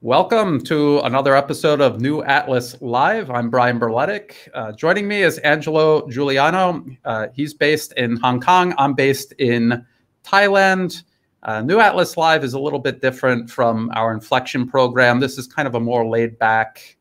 Welcome to another episode of New Atlas Live. I'm Brian Berletic. Uh, joining me is Angelo Giuliano. Uh, he's based in Hong Kong. I'm based in Thailand. Uh, New Atlas Live is a little bit different from our inflection program. This is kind of a more laid back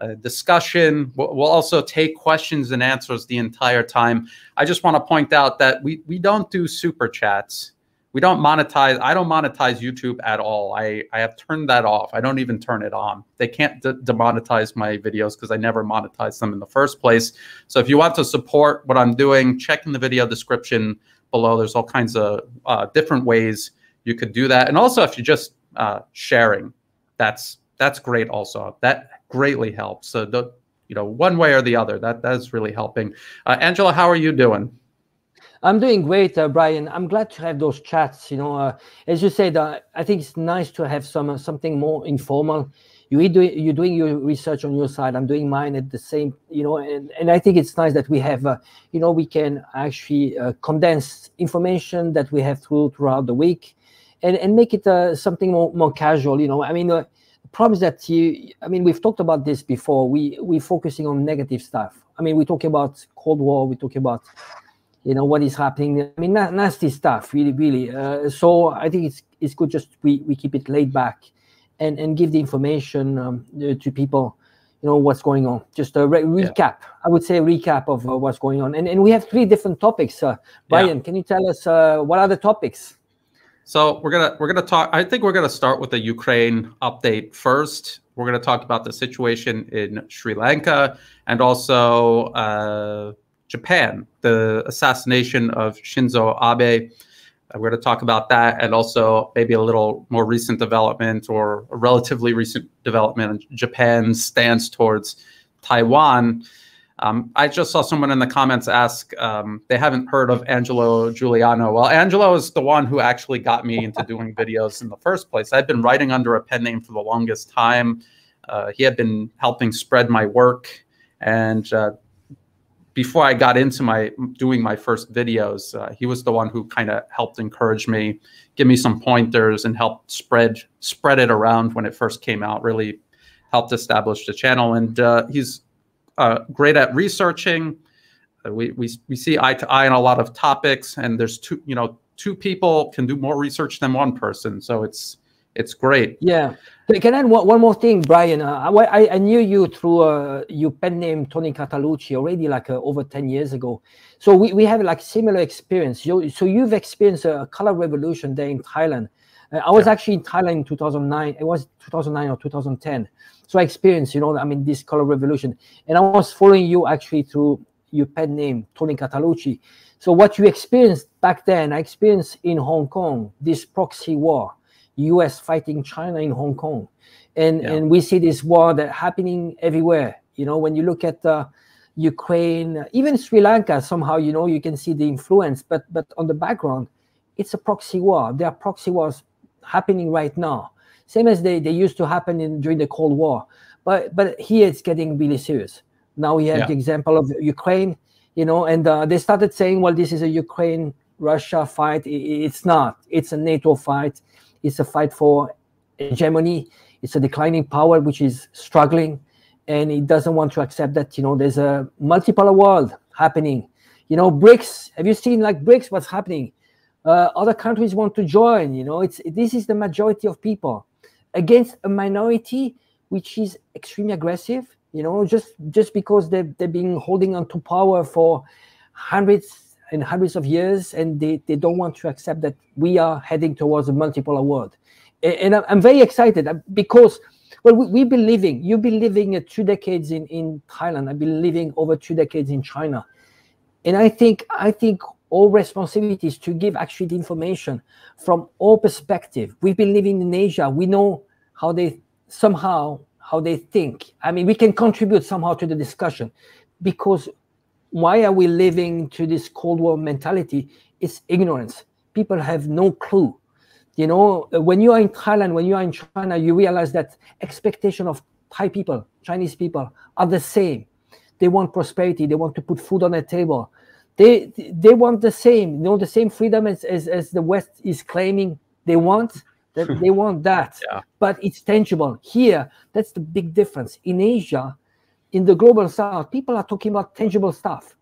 uh, discussion. We'll, we'll, also take questions and answers the entire time. I just want to point out that we, we don't do super chats we don't monetize i don't monetize youtube at all. I i have turned that off. I don't even turn it on. They can't de- demonetize my videos because i never monetize them in the first place. So if you want to support what i'm doing check in the video description below. There's all kinds of uh, different ways you could do that. And also if you're just uh, sharing that's that's great also. That greatly helps. So the, you know one way or the other that that's really helping. Uh, Angelo how are you doing I'm doing great, uh, Brian. I'm glad to have those chats. You know, uh, as you said, uh, I think it's nice to have some uh, something more informal. You do, you're doing your research on your side. I'm doing mine at the same. You know, and, and I think it's nice that we have. Uh, you know, we can actually uh, condense information that we have through throughout the week, and and make it something more more casual. You know, I mean. the problem is that you i mean we've talked about this before we we're focusing on negative stuff i mean we talk about cold war we talk about you know what is happening. I mean, nasty stuff, really, really. Uh, so I think it's it's good just we, we keep it laid back, and and give the information um, to people, you know what's going on. Just a re- recap. Yeah. I would say a recap of uh, what's going on. And and we have three different topics. Uh, Brian, yeah. can you tell us uh, what are the topics? So we're gonna we're gonna talk. I think we're gonna start with the Ukraine update first. We're gonna talk about the situation in Sri Lanka and also uh, Japan, the assassination of Shinzo Abe. Uh, we're going to talk about that and also maybe a little more recent development or a relatively recent development in Japan's stance towards Taiwan. Um, I just saw someone in the comments ask um, they haven't heard of Angelo Giuliano. Well, Angelo is the one who actually got me into doing videos in the first place. I'd been writing under a pen name for the longest time. Uh, he had been helping spread my work, and uh, before I got into my doing my first videos, uh, he was the one who kind of helped encourage me, give me some pointers, and helped spread spread it around when it first came out. Really helped establish the channel, and uh, he's uh, great at researching. Uh, we, we we see eye to eye on a lot of topics, and there's two you know two people can do more research than one person, so it's it's great. Yeah. Can I add one, more thing, Brian? Uh, I, I knew you through uh, your pen name Tony Cartalucci already like uh, over 10 years ago. So we, we have like similar experience. You, so you've experienced a color revolution there in Thailand. Uh, I was yeah. actually in Thailand in 2009. It was 2009 or 2010. So I experienced, you know, I mean, this color revolution. And I was following you actually through your pen name, Tony Cartalucci. So what you experienced back then, I experienced in Hong Kong, this proxy war U.S. fighting China in Hong Kong, and yeah. and we see this war that happening everywhere. You know, when you look at uh, Ukraine, even Sri Lanka, somehow you know you can see the influence, but but on the background, it's a proxy war. There are proxy wars happening right now, same as they, they used to happen in during the Cold War. But but here it's getting really serious. Now we have yeah. the example of Ukraine, you know, and uh, they started saying, well, this is a Ukraine Russia fight. It's not. It's a NATO fight. It's a fight for hegemony. It's a declining power which is struggling, and it doesn't want to accept that you know there's a multipolar world happening. You know, BRICS. Have you seen like BRICS? What's happening? Uh, other countries want to join. You know, it's this is the majority of people against a minority which is extremely aggressive. You know, just just because they they've been holding on to power for hundreds in hundreds of years, and they, they don't want to accept that we are heading towards a multipolar world. And I'm very excited uh, because, well, we've been living, you've been living two decades in, in Thailand, I've been living over two decades in China. And I think, I think all responsibilities to give actually the information from all perspective. We've been living in Asia. We know how they somehow how they think. I mean, we can contribute somehow to the discussion because why are we living to this Cold War mentality? It's ignorance. People have no clue. You know, uh, when you are in Thailand, when you are in China, you realize that expectation of Thai people, Chinese people are the same. They want prosperity. They want to put food on the table. They they want the same, you know, the same freedom as, as, as the West is claiming they want. That they want that, Yeah. but it's tangible. Here, that's the big difference. In Asia, in the global south, people are talking about tangible stuff.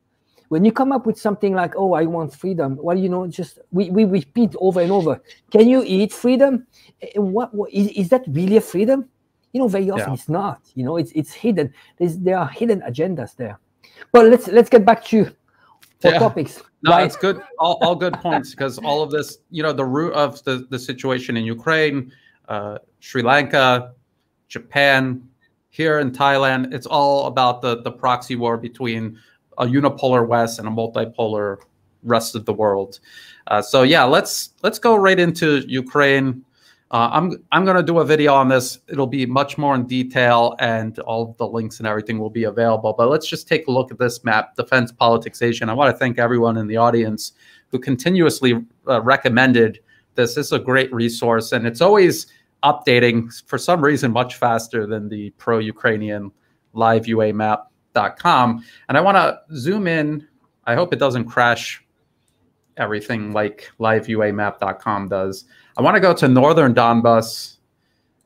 When you come up with something like, "Oh, I want freedom," well, you know, just we, we repeat over and over. Can you eat freedom? And what, what is, is that really a freedom? You know, very often Yeah. it's not. You know, it's it's hidden. There's there are hidden agendas there. But let's let's get back to our Yeah. topics. No, right? it's good. All, all good points because all of this, you know, the root of the, the situation in Ukraine, uh, Sri Lanka, Japan, here in Thailand, it's all about the, the proxy war between a unipolar West and a multipolar rest of the world. Uh, so yeah, let's let's go right into Ukraine. Uh, I'm I'm going to do a video on this. It'll be much more in detail, and all the links and everything will be available. But let's just take a look at this map, Defense Politics Asia. And I want to thank everyone in the audience who continuously uh, recommended this. This is a great resource, and it's always updating for some reason much faster than the pro-Ukrainian liveuamap.com. And I want to zoom in. I hope it doesn't crash everything like liveuamap.com does. I want to go to northern Donbas,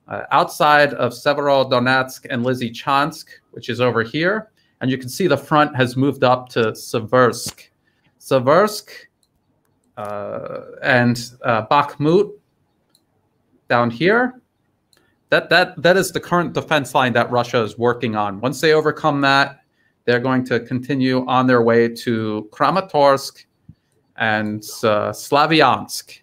uh, outside of Severodonetsk and Lysychansk, which is over here. And you can see the front has moved up to Seversk. Seversk uh, and uh, Bakhmut down here. That, that, that is the current defense line that Russia is working on. Once they overcome that, they're going to continue on their way to Kramatorsk and uh, Slavyansk.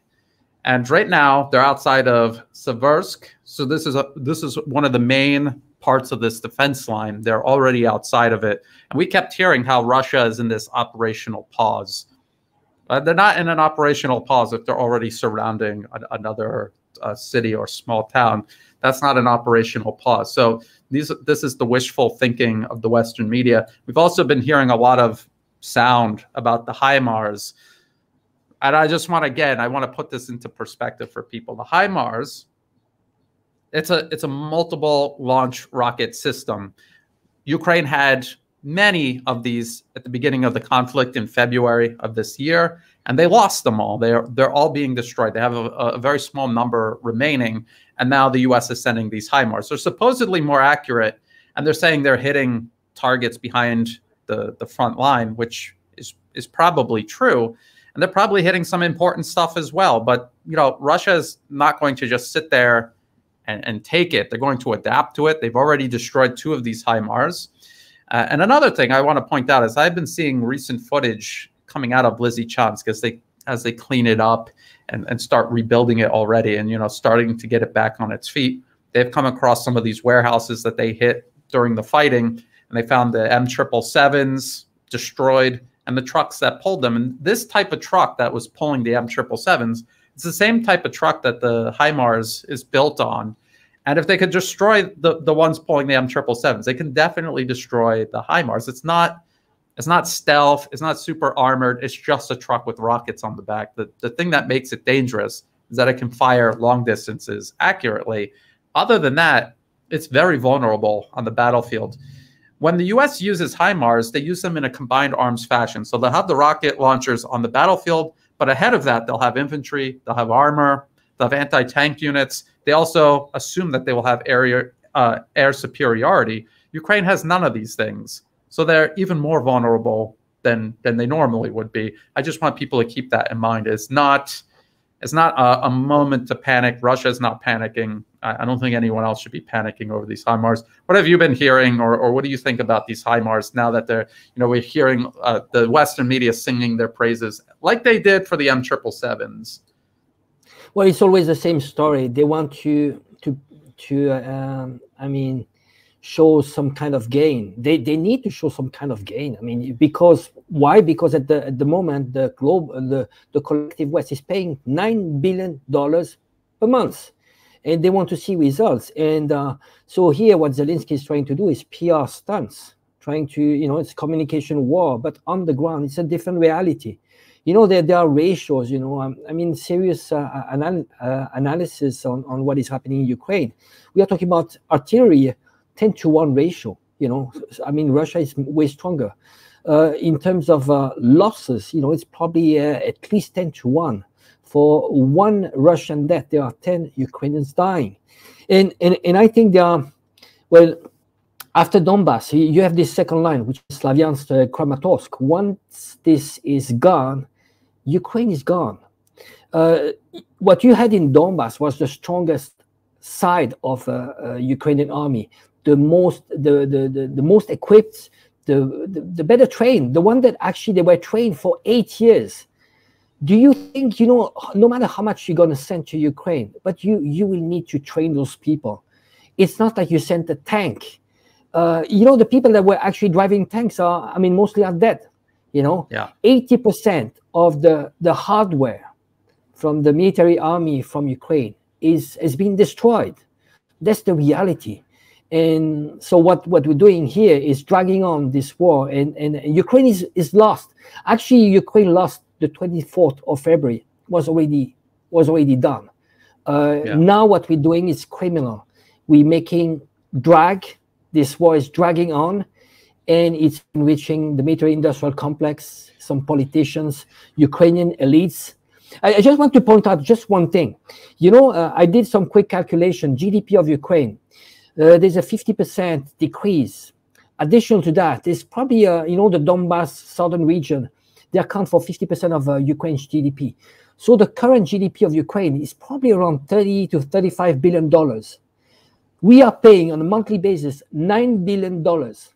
And right now, they're outside of Seversk. So this is a, this is one of the main parts of this defense line. They're already outside of it. And we kept hearing how Russia is in this operational pause. Uh, they're not in an operational pause if they're already surrounding another uh, city or small town. That's not an operational pause. So these, this is the wishful thinking of the Western media. We've also been hearing a lot of sound about the HIMARS. And I just want to again, I want to put this into perspective for people. The HIMARS, it's a it's a multiple launch rocket system. Ukraine had many of these at the beginning of the conflict in February of this year, and they lost them all. They're they're all being destroyed. They have a, a very small number remaining, and now the U.S. is sending these HIMARS. They're supposedly more accurate, and they're saying they're hitting targets behind the the front line, which is is probably true, and they're probably hitting some important stuff as well. But you know, Russia is not going to just sit there and, and take it. They're going to adapt to it. They've already destroyed two of these HIMARS. Uh, and another thing I want to point out is I've been seeing recent footage coming out of Lizzie Lysychansk as they as they clean it up and, and start rebuilding it already and you know starting to get it back on its feet. They've come across some of these warehouses that they hit during the fighting and they found the M triple sevens destroyed and the trucks that pulled them. And this type of truck that was pulling the M triple sevens, it's the same type of truck that the HIMARS is built on. And if they could destroy the, the ones pulling the M triple sevens, they can definitely destroy the HIMARS. It's not it's not stealth, it's not super armored, it's just a truck with rockets on the back. The the thing that makes it dangerous is that it can fire long distances accurately. Other than that, it's very vulnerable on the battlefield. When the US uses HIMARS, they use them in a combined arms fashion. So they'll have the rocket launchers on the battlefield, but ahead of that, they'll have infantry, they'll have armor, they'll have anti tank units. They also assume that they will have uh, air superiority. Ukraine has none of these things. So they're even more vulnerable than, than they normally would be. I just want people to keep that in mind. It's not, it's not a, a moment to panic. Russia is not panicking. I, I, don't think anyone else should be panicking over these HIMARS. What have you been hearing, or, or what do you think about these HIMARS now that they're, you know, we're hearing uh, the Western media singing their praises like they did for the M triple sevens? Well, it's always the same story. They want to to to um, I mean show some kind of gain. They they need to show some kind of gain. I mean because why? Because at the at the moment the globe the the collective West is paying nine billion dollars a month, and they want to see results. And uh, so here, what Zelensky is trying to do is PR stunts, trying to you know it's communication war, but on the ground it's a different reality you know there, there are ratios you know um, i mean serious uh, anal uh, analysis on, on what is happening in ukraine we are talking about artillery 10 to 1 ratio you know i mean russia is way stronger uh, in terms of uh, losses you know it's probably uh, at least 10 to 1 for one Russian death, there are 10 Ukrainians dying. And, and, and I think there are, well, after Donbass, you have this second line, which is Slavyansk uh, Kramatorsk. Once this is gone, Ukraine is gone. Uh, what you had in Donbass was the strongest side of uh, uh, Ukrainian army, the most, the, the, the, the most equipped, the, the, the better trained, the one that actually they were trained for eight years. Do you think you know no matter how much you're going to send to ukraine but you you will need to train those people. It's not like you sent a tank. Uh, you know the people that were actually driving tanks are i mean mostly are dead you know yeah 80% of the the hardware from the military army from ukraine is has been destroyed that's the reality and so what what we're doing here is dragging on this war and and ukraine is is lost actually ukraine lost the 24th of February was already was already done. Uh, yeah. Now what we're doing is criminal. We're making drag. This war is dragging on, and it's enriching the military-industrial complex, some politicians, Ukrainian elites. I, I, just want to point out just one thing. You know, uh, I did some quick calculation. GDP of Ukraine. Uh, there's a 50% decrease. Additional to that, there's probably, uh, you know, the Donbass southern region they account for 50% of uh, Ukraine's GDP. So the current GDP of Ukraine is probably around 30 to 35 billion dollars. We are paying on a monthly basis 9 billion dollars.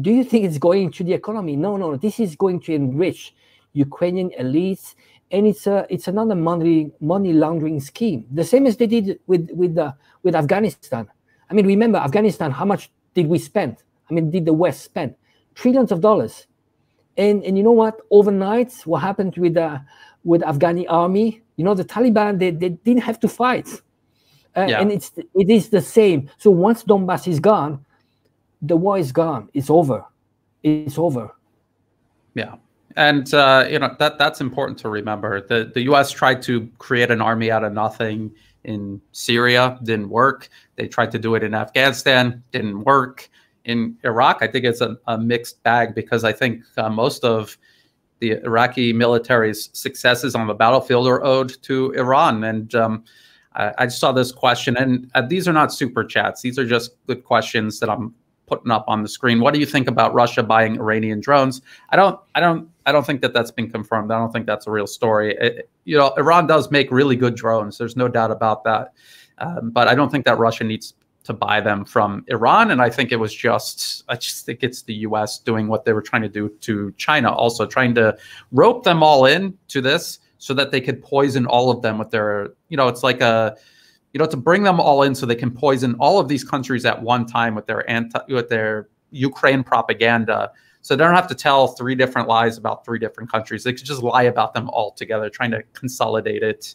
Do you think it's going to the economy? No, no, this is going to enrich Ukrainian elites and it's a it's another money money laundering scheme. The same as they did with with the with Afghanistan. I mean, remember Afghanistan, how much did we spend? I mean, did the West spend? Trillions of dollars. And and you know what? Overnight, what happened with the with Afghani army? You know, the Taliban they, they didn't have to fight, uh, yeah. and it's it is the same. So once Donbass is gone, the war is gone. It's over. It's over. Yeah. And uh, you know that that's important to remember. The the U.S. tried to create an army out of nothing in Syria, didn't work. They tried to do it in Afghanistan, didn't work in Iraq, I think it's a, a mixed bag because I think uh, most of the Iraqi military's successes on the battlefield are owed to Iran. And um, I, I, saw this question, and uh, these are not super chats; these are just good questions that I'm putting up on the screen. What do you think about Russia buying Iranian drones? I don't, I don't, I don't think that that's been confirmed. I don't think that's a real story. It, you know, Iran does make really good drones. There's no doubt about that. Um, but I don't think that Russia needs to buy them from Iran. And I think it was just, I just think it's the US doing what they were trying to do to China, also trying to rope them all in to this so that they could poison all of them with their, you know, it's like a, you know, to bring them all in so they can poison all of these countries at one time with their anti, with their Ukraine propaganda. So they don't have to tell three different lies about three different countries. They could just lie about them all together, trying to consolidate it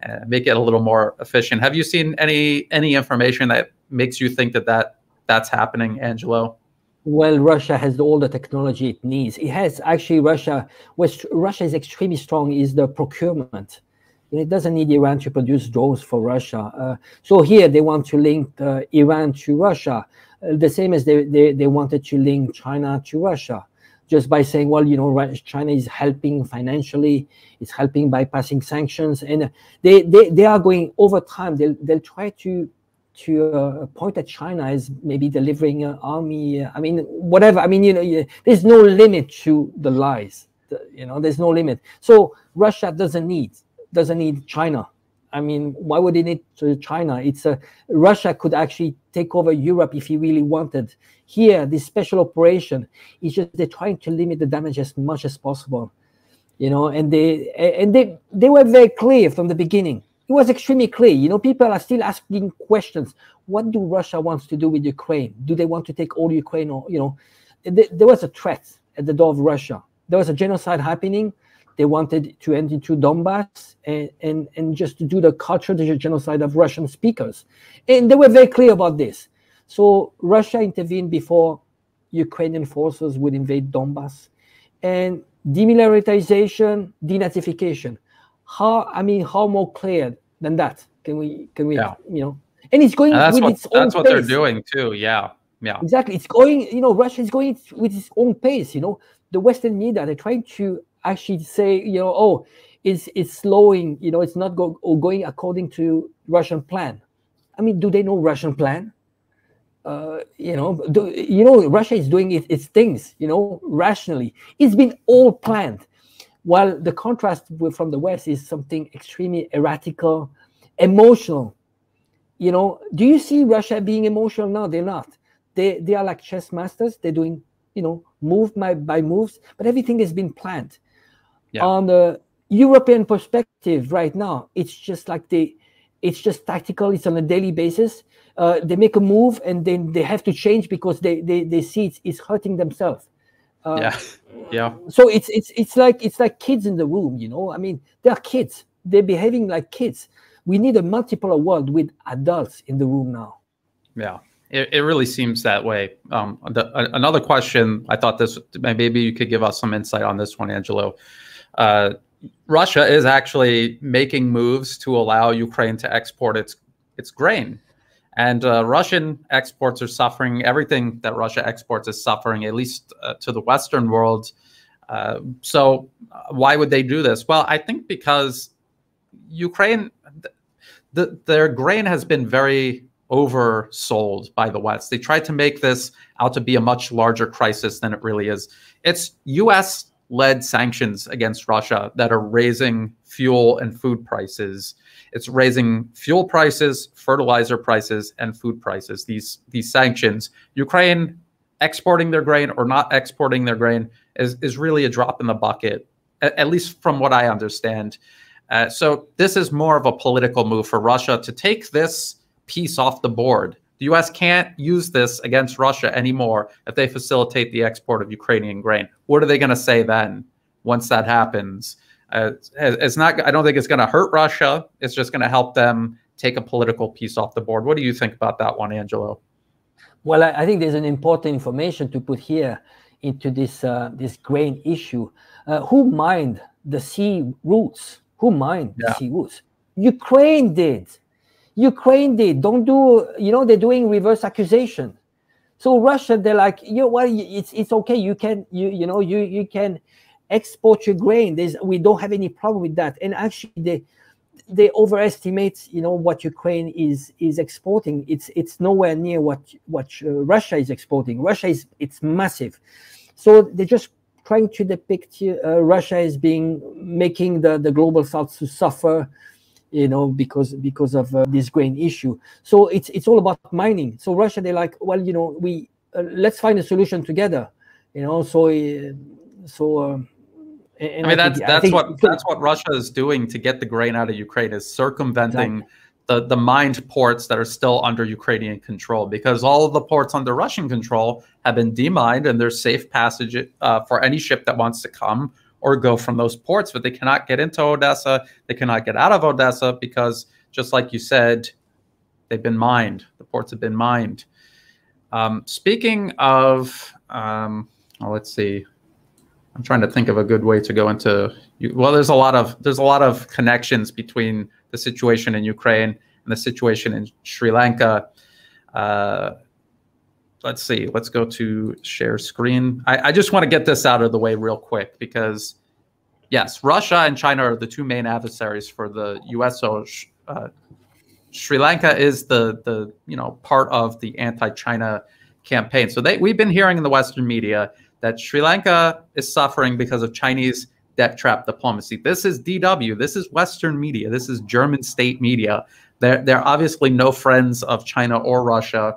and make it a little more efficient. Have you seen any any information that makes you think that, that that's happening, Angelo? Well, Russia has all the technology it needs. It has actually Russia. What Russia is extremely strong is the procurement. It doesn't need Iran to produce drones for Russia. Uh, so here they want to link uh, Iran to Russia, uh, the same as they, they, they wanted to link China to Russia just by saying, well, you know, China is helping financially, it's helping by passing sanctions, and they they, they are going over time. They'll they'll try to to uh, point at China as maybe delivering an army. Uh, I mean, whatever. I mean, you know, there's no limit to the lies. You know, there's no limit. So Russia doesn't need doesn't need China. I mean, why would it need China? It's a Russia could actually take over Europe if he really wanted. Here, this special operation is just they're trying to limit the damage as much as possible, you know. And they and they they were very clear from the beginning. It was extremely clear. You know, people are still asking questions. What do Russia wants to do with Ukraine? Do they want to take all Ukraine, or you know, there was a threat at the door of Russia. There was a genocide happening they wanted to end into Donbass and, and, and just to do the cultural genocide of Russian speakers. And they were very clear about this. So Russia intervened before Ukrainian forces would invade Donbass. And demilitarization, denazification. How I mean, how more clear than that can we can we yeah. you know? And it's going and with what, its own That's what pace. they're doing too. Yeah. Yeah. Exactly. It's going, you know, Russia is going with its own pace, you know. The Western media, they're trying to actually say, you know, oh, it's is slowing. You know, it's not go, going according to Russian plan. I mean, do they know Russian plan? Uh, you know, do, you know, Russia is doing it, its things. You know, rationally. It's been all planned. While the contrast from the West is something extremely erratical, emotional. You know, do you see Russia being emotional? No, they're not. They they are like chess masters. They're doing you know move by, by moves, but everything has been planned. Yeah. On the European perspective, right now, it's just like they, it's just tactical. It's on a daily basis. Uh, they make a move and then they have to change because they they, they see it's, it's hurting themselves. Uh, yeah, yeah. So it's it's it's like it's like kids in the room, you know. I mean, they're kids. They're behaving like kids. We need a multipolar world with adults in the room now. Yeah. It, it really seems that way. Um, the, another question, I thought this maybe you could give us some insight on this one, Angelo. Uh, Russia is actually making moves to allow Ukraine to export its its grain, and uh, Russian exports are suffering. Everything that Russia exports is suffering, at least uh, to the Western world. Uh, so, uh, why would they do this? Well, I think because Ukraine, the, their grain has been very oversold by the West. They tried to make this out to be a much larger crisis than it really is. It's US led sanctions against Russia that are raising fuel and food prices. It's raising fuel prices, fertilizer prices, and food prices. These these sanctions, Ukraine exporting their grain or not exporting their grain is, is really a drop in the bucket, at, at least from what I understand. Uh, so this is more of a political move for Russia to take this piece off the board. The U.S. can't use this against Russia anymore if they facilitate the export of Ukrainian grain. What are they going to say then once that happens? Uh, it's not. I don't think it's going to hurt Russia. It's just going to help them take a political piece off the board. What do you think about that one, Angelo? Well, I, think there's an important information to put here into this uh, this grain issue. Uh, who mined the sea routes? Who mined yeah. the sea routes? Ukraine did. Ukraine did. Don't do, you know, they're doing reverse accusation. So Russia, they're like, you know, well, it's it's okay. You can, you you know, you you can export your grain. There's we don't have any problem with that. And actually, they they overestimate, you know, what Ukraine is is exporting. It's it's nowhere near what what uh, Russia is exporting. Russia is it's massive. So they're just trying to depict uh, Russia as being making the the global south to suffer you know because because of uh, this grain issue. So it's it's all about mining. So russia they're like well you know we uh, let's find a solution together you know. So uh, so uh, I mean that's that's what that's what Russia is doing to get the grain out of Ukraine is circumventing exactly. the the mined ports that are still under Ukrainian control because all of the ports under Russian control have been demined and there's safe passage uh, for any ship that wants to come or go from those ports, but they cannot get into Odessa. They cannot get out of Odessa because, just like you said, they've been mined. The ports have been mined. Um, speaking of, um, let's see. I'm trying to think of a good way to go into. Well, there's a lot of there's a lot of connections between the situation in Ukraine and the situation in Sri Lanka. Uh, let's see, let's go to share screen. I, I just want to get this out of the way real quick because, yes, Russia and China are the two main adversaries for the U.S. So uh, Sri Lanka is the the you know part of the anti-China campaign. So they we've been hearing in the Western media that Sri Lanka is suffering because of Chinese debt trap diplomacy. This is DW. This is Western media. This is German state media. They're they're obviously no friends of China or Russia.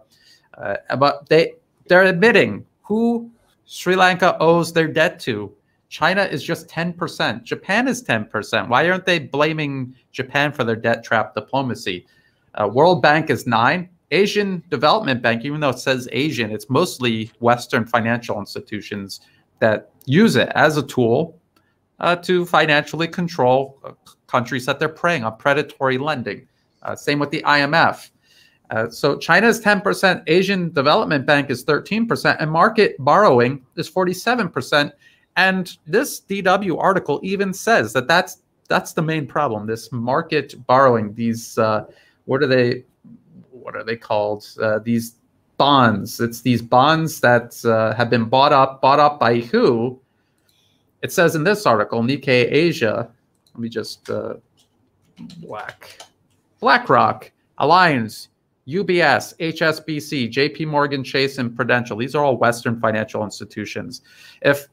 Uh, but they they're admitting who Sri Lanka owes their debt to. China is just 10%. Japan is 10%. Why aren't they blaming Japan for their debt trap diplomacy? Uh, World Bank is 9. Asian Development Bank, even though it says Asian, it's mostly Western financial institutions that use it as a tool uh, to financially control uh, countries that they're preying on predatory lending. Uh, same with the IMF. Uh, so China is 10%, Asian Development Bank is 13%, and market borrowing is 47%. And this DW article even says that that's that's the main problem. This market borrowing, these uh, what are they? What are they called? Uh, these bonds. It's these bonds that uh, have been bought up, bought up by who? It says in this article, Nikkei Asia. Let me just uh, Black BlackRock, Allianz, UBS, HSBC, JP Morgan Chase, and Prudential. These are all Western financial institutions. If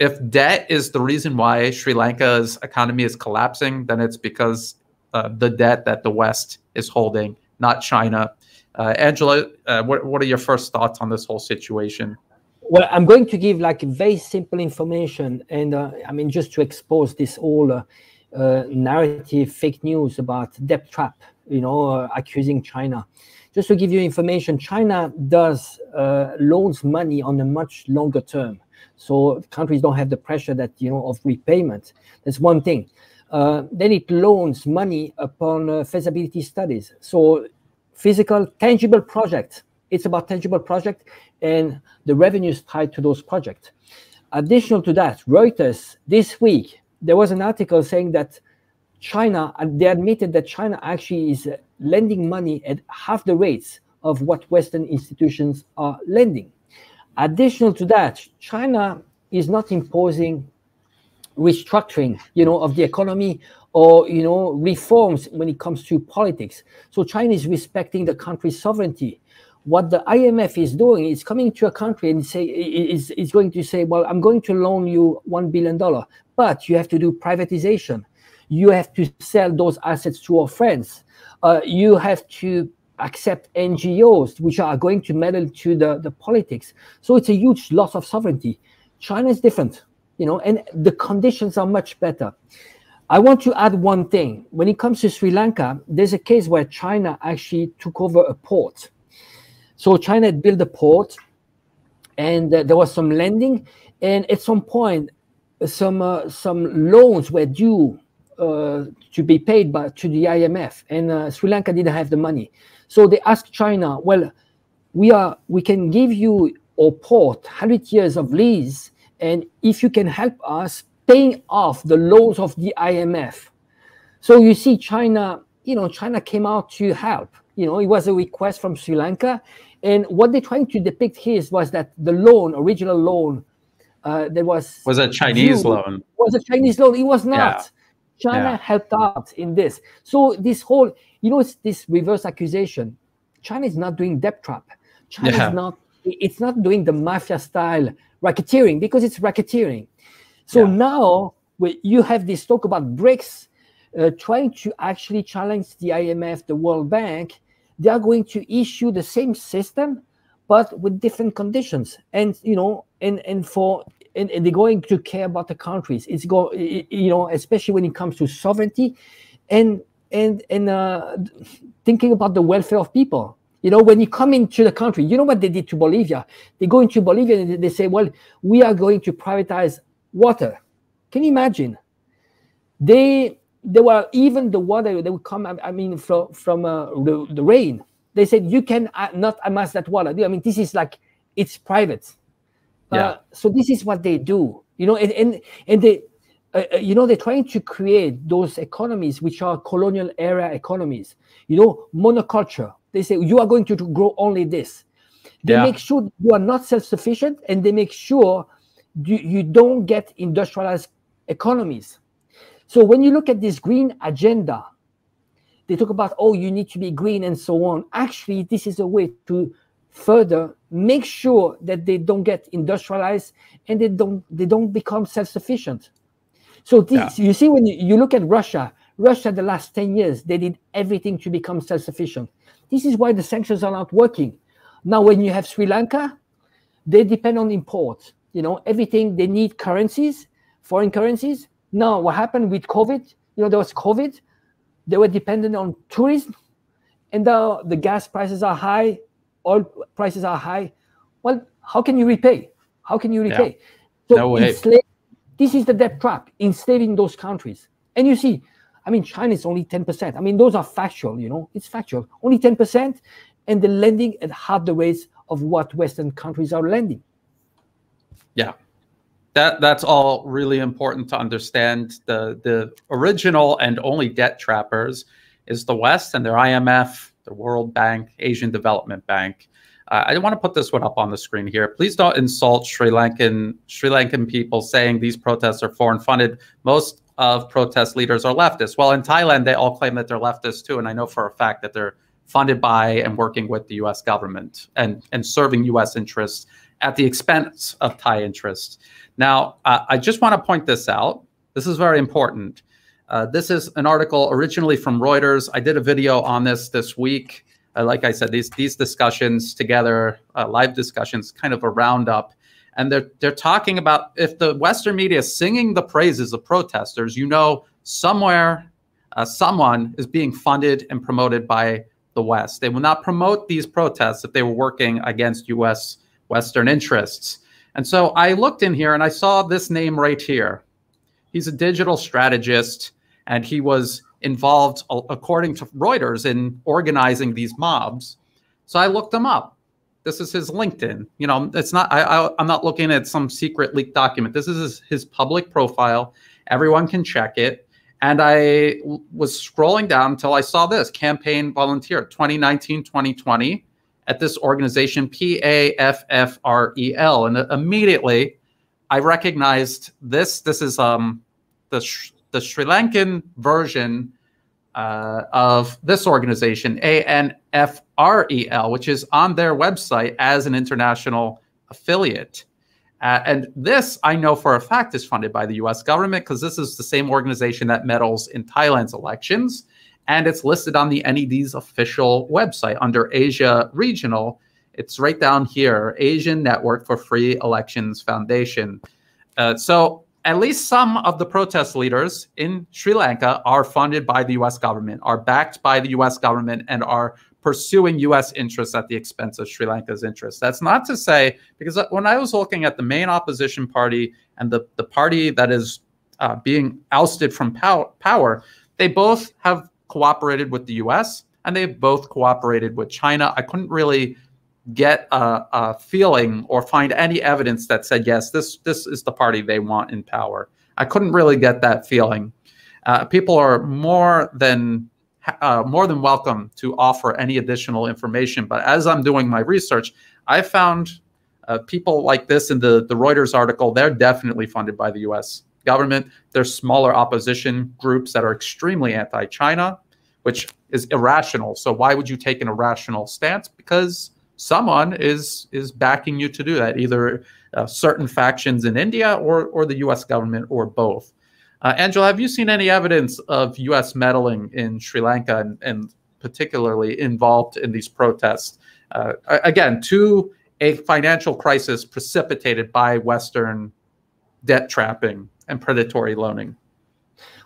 if debt is the reason why Sri Lanka's economy is collapsing, then it's because uh, the debt that the West is holding, not China. Uh, Angelo, uh, what, what are your first thoughts on this whole situation? Well, I'm going to give like very simple information, and uh, I mean just to expose this whole uh, uh, narrative, fake news about debt trap, you know, accusing China. Just to give you information, China does loans money on a much longer term so countries don't have the pressure that you know of repayment. That's one thing. Uh, then it loans money upon uh, feasibility studies. So physical, tangible projects. It's about tangible project and the revenues tied to those projects. Additional to that, Reuters this week there was an article saying that China uh, they admitted that China actually is uh, lending money at half the rates of what Western institutions are lending. Additional to that, China is not imposing restructuring, you know, of the economy or you know reforms when it comes to politics. So China is respecting the country's sovereignty. What the IMF is doing is coming to a country and say is is going to say, well, I'm going to loan you one billion dollar, but you have to do privatization. You have to sell those assets to our friends. Uh, you have to accept NGOs, which are going to meddle to the, the politics. So it's a huge loss of sovereignty. China is different, you know, and the conditions are much better. I want to add one thing. When it comes to Sri Lanka, there's a case where China actually took over a port. So China had built a port, and uh, there was some lending, and at some point, some uh, some loans were due uh, to be paid by to the IMF, and uh, Sri Lanka didn't have the money. So they asked China, well, we are we can give you a port 100 years of lease, and if you can help us paying off the loans of the IMF. So you see, China, you know, China came out to help. You know, it was a request from Sri Lanka, and what they're trying to depict here was that the loan, original loan, uh, there was was a Chinese due, loan. Was a Chinese loan. It was not. Yeah. China yeah. helped out in this. So this whole, you know, it's this reverse accusation. China is not doing debt trap. China yeah. is not. It's not doing the mafia style racketeering because it's racketeering. So yeah. now you have this talk about BRICS uh, trying to actually challenge the IMF, the World Bank. They are going to issue the same system, but with different conditions. And you know, and and for and, and, they're going to care about the countries. It's go, you know, especially when it comes to sovereignty, and and and uh, thinking about the welfare of people. You know, when you come into the country, you know what they did to Bolivia? They go into Bolivia and they say, "Well, we are going to privatize water." Can you imagine? They there were even the water that would come. I mean, from from uh, the, the rain. They said you can uh, not amass that water. I mean, this is like it's private yeah. Uh, so this is what they do, you know, and and, and they, uh, uh, you know, they're trying to create those economies which are colonial era economies. You know, monoculture. They say you are going to, to grow only this. They yeah. make sure you are not self-sufficient, and they make sure you, you don't get industrialized economies. So when you look at this green agenda, they talk about oh you need to be green and so on. Actually, this is a way to further make sure that they don't get industrialized and they don't they don't become self-sufficient. So this, yeah. you see when you, you look at russia russia the last 10 years they did everything to become self-sufficient. This is why the sanctions are not working. Now when you have sri lanka they depend on imports. You know everything they need currencies foreign currencies. Now what happened with covid? You know there was covid. They were dependent on tourism and the, the gas prices are high oil prices are high. Well, how can you repay? How can you repay? Yeah. So no. Enslave, this is the debt trap, in enslaving those countries. And you see, I mean, China is only 10%. I mean, those are factual, you know, it's factual. Only 10%, and the lending at half the rates of what Western countries are lending. Yeah. That, that's all really important to understand. The the original and only debt trappers is the West and their IMF the World Bank, Asian Development Bank. Uh, I want to put this one up on the screen here. Please don't insult Sri Lankan Sri Lankan people saying these protests are foreign funded. Most of protest leaders are leftists. Well, in Thailand, they all claim that they're leftists too, and I know for a fact that they're funded by and working with the U.S. government and and serving U.S. interests at the expense of Thai interests. Now, uh, I just want to point this out. This is very important. Uh, this is an article originally from Reuters. I did a video on this this week. Uh, like I said, these these discussions together, uh, live discussions, kind of a roundup, and they're they're talking about if the Western media is singing the praises of protesters, you know, somewhere, uh, someone is being funded and promoted by the West. They will not promote these protests if they were working against U.S. Western interests. And so I looked in here and I saw this name right here. He's a digital strategist and he was involved, according to Reuters, in organizing these mobs. So I looked him up. This is his LinkedIn. You know, it's not. I, I am not looking at some secret leaked document. This is his, his public profile. Everyone can check it. And I was scrolling down until I saw this campaign volunteer 2019 2020 at this organization, P A F F R E L. And immediately I recognized this. This is um, the, Sh- the Sri Lankan version uh, of this organization, ANFREL, which is on their website as an international affiliate. Uh, and this, I know for a fact, is funded by the US government because this is the same organization that meddles in Thailand's elections. And it's listed on the NED's official website under Asia Regional. It's right down here Asian Network for Free Elections Foundation. Uh, so at least some of the protest leaders in Sri Lanka are funded by the US government, are backed by the US government, and are pursuing U.S. interests at the expense of Sri Lanka's interests. That's not to say, because when I was looking at the main opposition party and the, the party that is uh, being ousted from pow power, they both have cooperated with the U.S. and they've both cooperated with China. I couldn't really get a, a feeling or find any evidence that said, yes, this, this is the party they want in power. I couldn't really get that feeling. Uh, people are more than uh, more than welcome to offer any additional information. But as I'm doing my research, I found uh, people like this in the, the Reuters article, they're definitely funded by the US government. There's smaller opposition groups that are extremely anti China, which is irrational. So, why would you take an irrational stance? Because someone is is backing you to do that, either uh, certain factions in India or, or the US government or both. Uh, Angelo, have you seen any evidence of U.S. meddling in Sri Lanka and, and particularly involved in these protests? Uh, again, to a financial crisis precipitated by Western debt trapping and predatory loaning.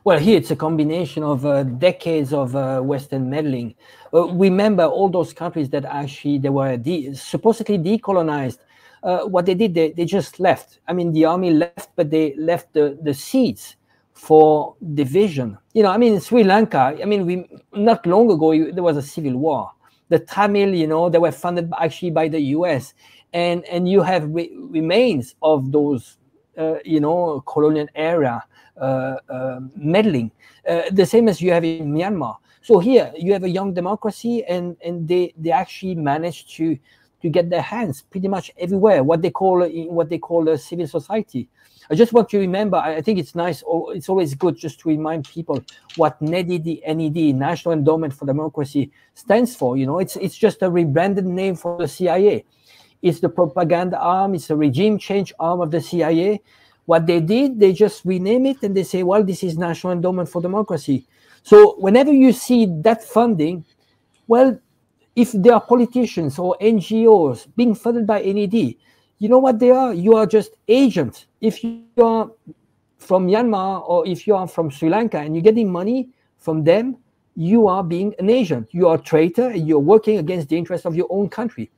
Well, here it's a combination of uh, decades of uh, Western meddling. Uh, remember all those countries that actually they were de supposedly decolonized. Uh, what they did, they, they just left. I mean, the army left, but they left the, the seeds for division. You know, I mean, Sri Lanka, I mean, we not long ago there was a civil war. The Tamil, you know, they were funded actually by the U.S. and and you have re remains of those, uh, you know, colonial era meddling. Uh, the same as you have in Myanmar. So here you have a young democracy, and and they they actually managed to to get their hands pretty much everywhere. What they call what they call a civil society. I just want to remember, I think it's nice, it's always good just to remind people what NED, the NED, National Endowment for Democracy, stands for. You know, it's, it's just a rebranded name for the CIA. It's the propaganda arm, it's a regime change arm of the CIA. What they did, they just rename it and they say, well, this is National Endowment for Democracy. So whenever you see that funding, well, if there are politicians or NGOs being funded by NED, you know what they are? You are just agents. If you are from Myanmar or if you are from Sri Lanka and you're getting money from them, you are being an agent. You are a traitor and you're working against the interests of your own country.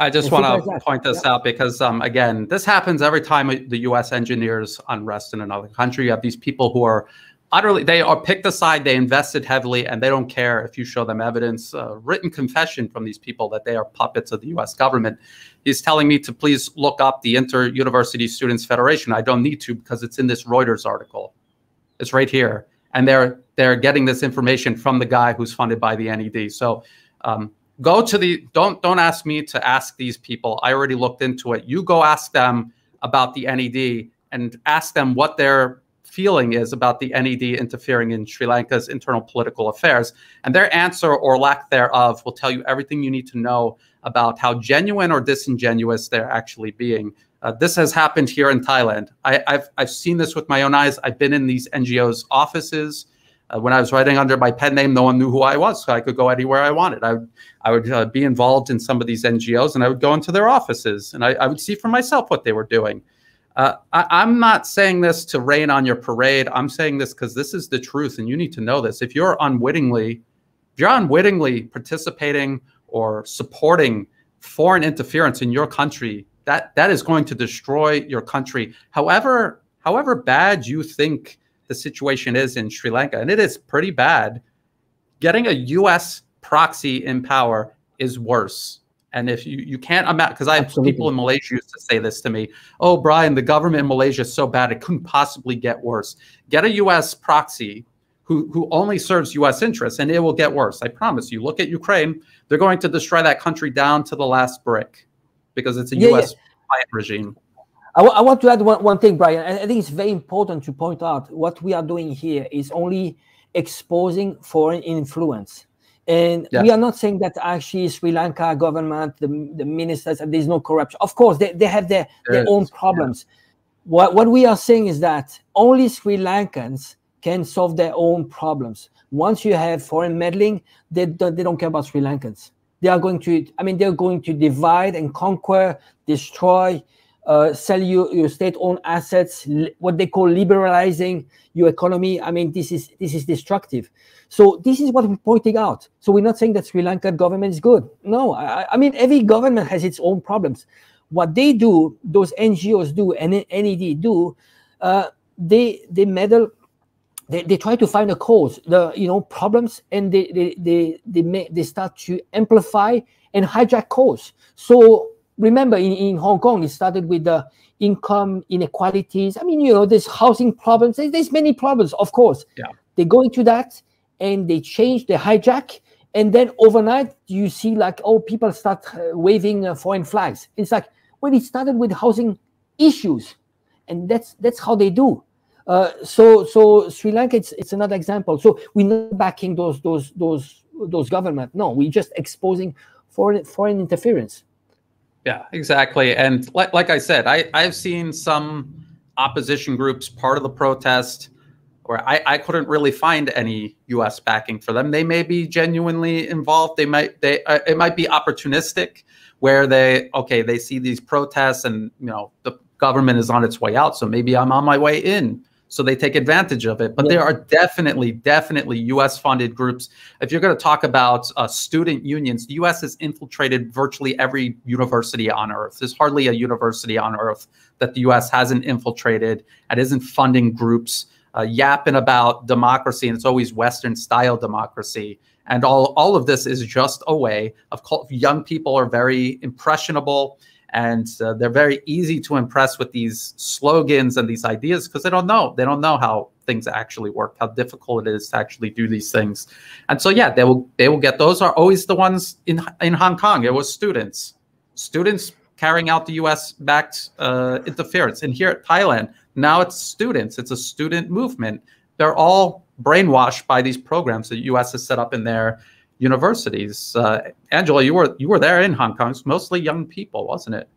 I just want to point this yeah. out because, um, again, this happens every time the U.S. engineers unrest in another country. You have these people who are utterly they are picked aside they invested heavily and they don't care if you show them evidence uh, written confession from these people that they are puppets of the us government he's telling me to please look up the inter university students federation i don't need to because it's in this reuters article it's right here and they're they're getting this information from the guy who's funded by the ned so um, go to the don't don't ask me to ask these people i already looked into it you go ask them about the ned and ask them what their feeling is about the NED interfering in Sri Lanka's internal political affairs. And their answer or lack thereof will tell you everything you need to know about how genuine or disingenuous they're actually being. Uh, this has happened here in Thailand. I, have I've seen this with my own eyes. I've been in these NGOs' offices. Uh, when I was writing under my pen name, no one knew who I was, so I could go anywhere I wanted. I would, I would uh, be involved in some of these NGOs, and I would go into their offices, and I, I would see for myself what they were doing. Uh, I, am not saying this to rain on your parade. I'm saying this because this is the truth, and you need to know this. If you're unwittingly, if you're unwittingly participating or supporting foreign interference in your country, that that is going to destroy your country. However, however bad you think the situation is in Sri Lanka, and it is pretty bad, getting a U.S. proxy in power is worse and if you, you can't imagine, because I have Absolutely. people in Malaysia used to say this to me, oh, Brian, the government in Malaysia is so bad, it couldn't possibly get worse. Get a U.S. proxy who, who only serves U.S. interests, and it will get worse. I promise you. Look at Ukraine. They're going to destroy that country down to the last brick because it's a yeah, U.S. Yeah. regime. I, I want to add one, one thing, Brian. I think it's very important to point out what we are doing here is only exposing foreign influence and yeah. we are not saying that actually Sri Lanka government, the, the ministers, there's no corruption. Of course, they, they have their, their own problems. Yeah. What, what we are saying is that only Sri Lankans can solve their own problems. Once you have foreign meddling, they, they don't care about Sri Lankans. They are going to, I mean, they're going to divide and conquer, destroy, uh, sell you your state-owned assets, what they call liberalizing your economy. I mean, this is this is destructive. So this is what we're pointing out. So we're not saying that Sri Lankan government is good. No, I, I mean every government has its own problems. What they do, those NGOs do, and NED do, uh, they they meddle. They, they try to find a cause, the you know problems, and they they they they, may, they start to amplify and hijack cause. So remember in, in Hong Kong, it started with the income inequalities. I mean, you know, there's housing problems. There's, there's many problems, of course. Yeah. They go into that and they change, they hijack, and then overnight you see like, oh, people start uh, waving uh, foreign flags. It's like, well, it started with housing issues, and that's that's how they do. Uh, so so Sri Lanka, it's, it's another example. So we're not backing those those those those government. No, we're just exposing foreign foreign interference. Yeah, exactly. And like, like I said, I, I've seen some opposition groups part of the protest where I, I couldn't really find any U.S. backing for them. They may be genuinely involved. They might they uh, it might be opportunistic, where they okay they see these protests and you know the government is on its way out, so maybe I'm on my way in so they take advantage of it. But yeah. there are definitely, definitely U.S. funded groups. If you're going to talk about uh, student unions, the U.S. has infiltrated virtually every university on earth. There's hardly a university on earth that the U.S. hasn't infiltrated and isn't funding groups uh, yapping about democracy, and it's always Western style democracy. And all, all of this is just a way of young people are very impressionable and uh, they're very easy to impress with these slogans and these ideas because they don't know. They don't know how things actually work how difficult it is to actually do these things. And so yeah they will they will get those are always the ones in in hong kong. It was students. Students carrying out the us backed uh, interference. And here at thailand now it's students. It's a student movement. They're all brainwashed by these programs that the us has set up in there universities. Uh, Angelo, you were you were there in Hong Kong. It's mostly young people, wasn't it?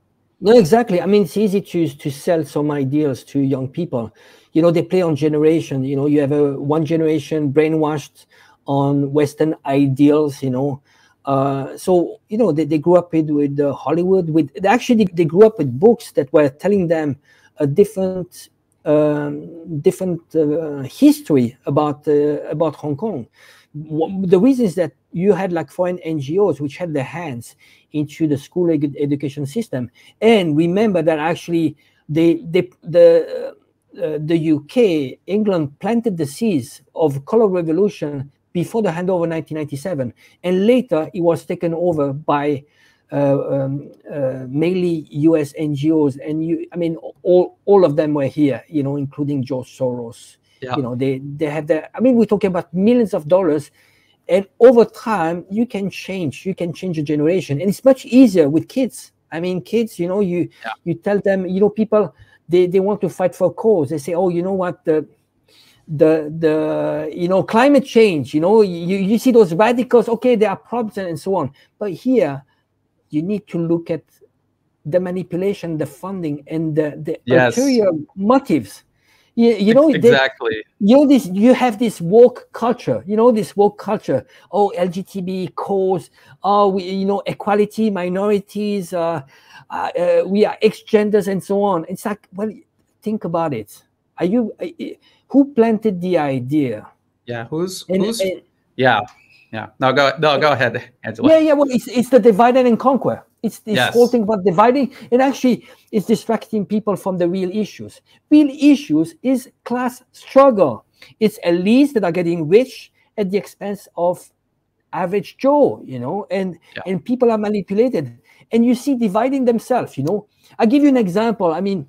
No, exactly. I mean, it's easy to to sell some ideas to young people. You know, they play on generation. You know, you have a one generation brainwashed on Western ideals. You know, uh, so you know they, they grew up with with uh, Hollywood. With actually they grew up with books that were telling them a different um, different uh, history about uh, about Hong Kong the reason is that you had like foreign NGOs which had their hands into the school ed education system. And remember that actually they, they, the, uh, the UK, England planted the seeds of color revolution before the handover 1997. And later it was taken over by uh, um, uh, mainly US NGOs. And you, I mean, all, all of them were here, you know, including George Soros, yeah. You know, they they have the. I mean, we're talking about millions of dollars, and over time, you can change. You can change a generation, and it's much easier with kids. I mean, kids. You know, you yeah. you tell them. You know, people they they want to fight for a cause. They say, oh, you know what, the the the you know climate change you know you, you see those radicals okay there are problems and so on but here you need to look at the manipulation the funding and the the Yes. ulterior motives you, you know they- exactly. you know this you have this woke culture you know this woke culture oh lgtb cause oh we, you know equality minorities uh, uh, uh, we are ex-genders and so on it's like well think about it are you who planted the idea Yeah. Who's And- who's and- yeah. Yeah. No, go no, go ahead, Angelo. yeah yeah well it's, it's the divide and conquer it's this Yes. whole thing about dividing and actually it's distracting people from the real issues. Real issues is class struggle. It's elites that are getting rich at the expense of average joe you know and Yeah. and people are manipulated. And you see dividing themselves you know. I'll give you an example. I mean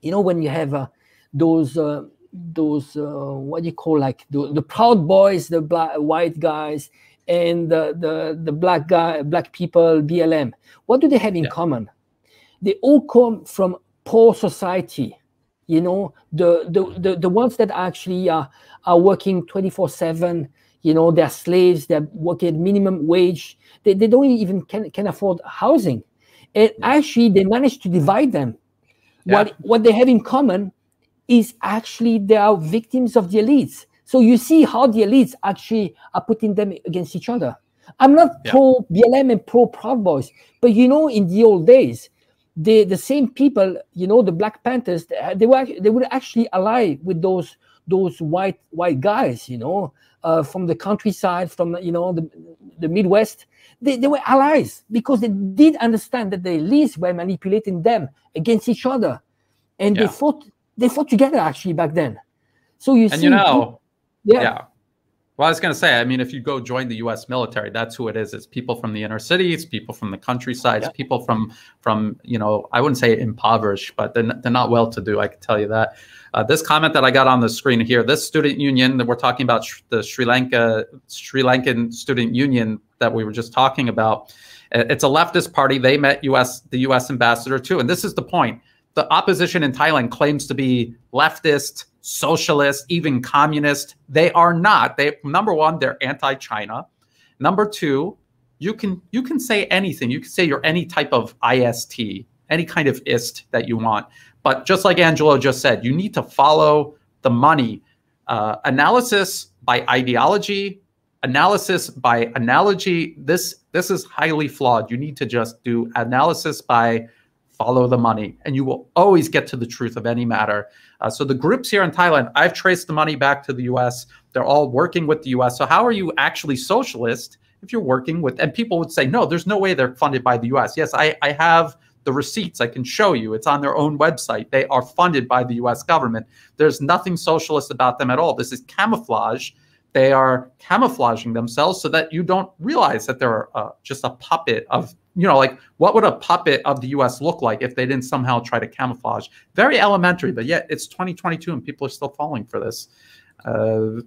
you know when you have uh, those uh, those uh, what do you call like the, the proud boys the black white guys and the, the the black guy black people blm what do they have in Yeah. common? They all come from poor society you know? The the the, the ones that actually are are working 24 7 you know they're slaves they're working minimum wage. They, they don't even can, can afford housing. And actually they manage to divide them. Yeah. what what they have in common is actually they are victims of the elites so you see how the elites actually are putting them against each other i'm not Yeah. pro blm and pro proud boys but you know in the old days the the same people you know the black panthers they, were they would actually ally with those those white white guys you know uh, from the countryside from you know the, the midwest they, they were allies because they did understand that the elites were manipulating them against each other and Yeah. they fought they fought together actually back then so you And see you know, yeah, yeah. Well, I was going to say, I mean, if you go join the U.S. military, that's who it is. It's people from the inner cities, people from the countrysides, Yeah. people from from you know, I wouldn't say impoverished, but they're, they're not well-to-do. I can tell you that. Uh, this comment that I got on the screen here, this student union that we're talking about, Sh- the Sri Lanka Sri Lankan student union that we were just talking about, it's a leftist party. They met U.S. the U.S. ambassador too, and this is the point. The opposition in Thailand claims to be leftist, socialist, even communist. They are not. They number one, they're anti-China. Number two, you can you can say anything. You can say you're any type of IST, any kind of ist that you want. But just like Angelo just said, you need to follow the money. Uh, analysis by ideology, analysis by analogy. This this is highly flawed. You need to just do analysis by follow the money, and you will always get to the truth of any matter. Uh, so the groups here in Thailand, I've traced the money back to the U.S. They're all working with the U.S. So how are you actually socialist if you're working with? And people would say, no, there's no way they're funded by the U.S. Yes, I, I have the receipts. I can show you. It's on their own website. They are funded by the U.S. government. There's nothing socialist about them at all. This is camouflage. They are camouflaging themselves so that you don't realize that they're uh, just a puppet of, you know, like what would a puppet of the U.S. look like if they didn't somehow try to camouflage? Very elementary, but yet it's 2022 and people are still falling for this. Uh,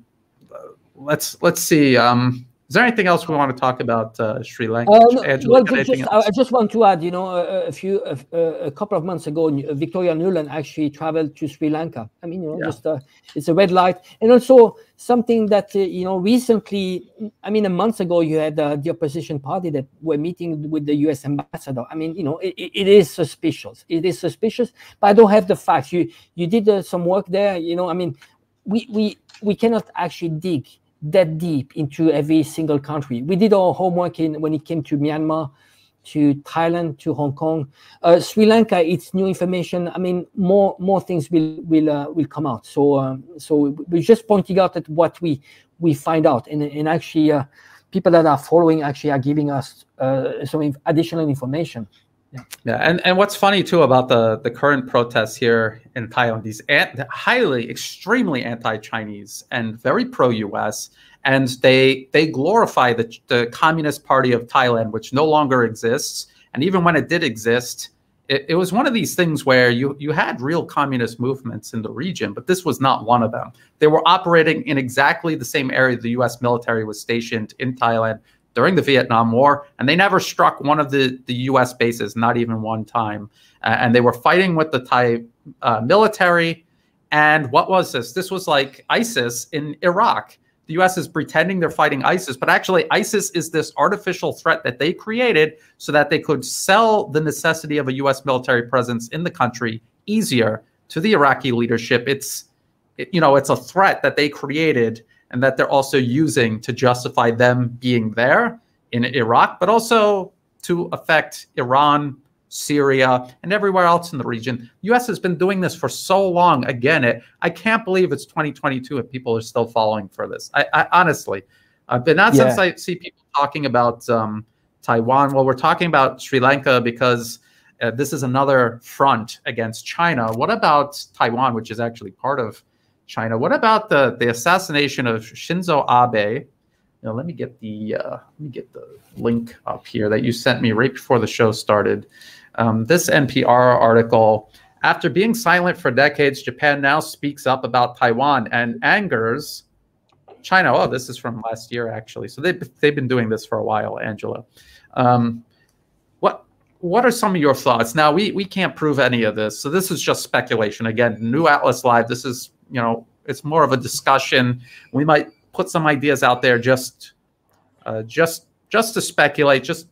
let's let's see. Um, is there anything else we want to talk about uh, Sri Lanka? Uh, no, Angelo, well, just, I? I just want to add, you know, a, a few, a, a couple of months ago, Victoria Nuland actually traveled to Sri Lanka. I mean, you know, Yeah. just uh, it's a red light, and also something that uh, you know recently. I mean, a month ago, you had uh, the opposition party that were meeting with the U.S. ambassador. I mean, you know, it, it is suspicious. It is suspicious, but I don't have the facts. You you did uh, some work there. You know, I mean, we we we cannot actually dig that deep into every single country. We did our homework in when it came to Myanmar, to Thailand, to Hong Kong, uh, Sri Lanka. It's new information. I mean, more more things will will uh, will come out. So um, so we're just pointing out at what we we find out, and and actually. Uh, People that are following actually are giving us uh, some additional information. Yeah, and, and what's funny too about the the current protests here in Thailand, these ant, highly, extremely anti-Chinese and very pro-U.S. and they they glorify the the Communist Party of Thailand, which no longer exists. And even when it did exist, it, it was one of these things where you you had real communist movements in the region, but this was not one of them. They were operating in exactly the same area the U.S. military was stationed in Thailand during the Vietnam War, and they never struck one of the, the U.S. bases, not even one time. Uh, and they were fighting with the Thai uh, military, And what was this? This was like ISIS in Iraq. The US is pretending they're fighting ISIS, but actually, ISIS is this artificial threat that they created so that they could sell the necessity of a US military presence in the country easier to the Iraqi leadership. It's, it, you know, it's a threat that they created and that they're also using to justify them being there in Iraq, but also to affect Iran, Syria, and everywhere else in the region. The U.S. has been doing this for so long. Again, it, I can't believe it's 2022 and people are still falling for this. I, I honestly, uh, but not yeah. since I see people talking about um, Taiwan. Well, we're talking about Sri Lanka because uh, this is another front against China. What about Taiwan, which is actually part of China? What about the the assassination of Shinzo Abe? Know, let me get the uh, let me get the link up here that you sent me right before the show started. Um, this NPR article, after being silent for decades, Japan now speaks up about Taiwan and angers China. Oh, this is from last year, actually. So they've, they've been doing this for a while, Angelo. Um, what what are some of your thoughts? Now, we, we can't prove any of this. So this is just speculation. Again, New Atlas Live, this is, you know, it's more of a discussion. We might put some ideas out there just uh, just just to speculate, just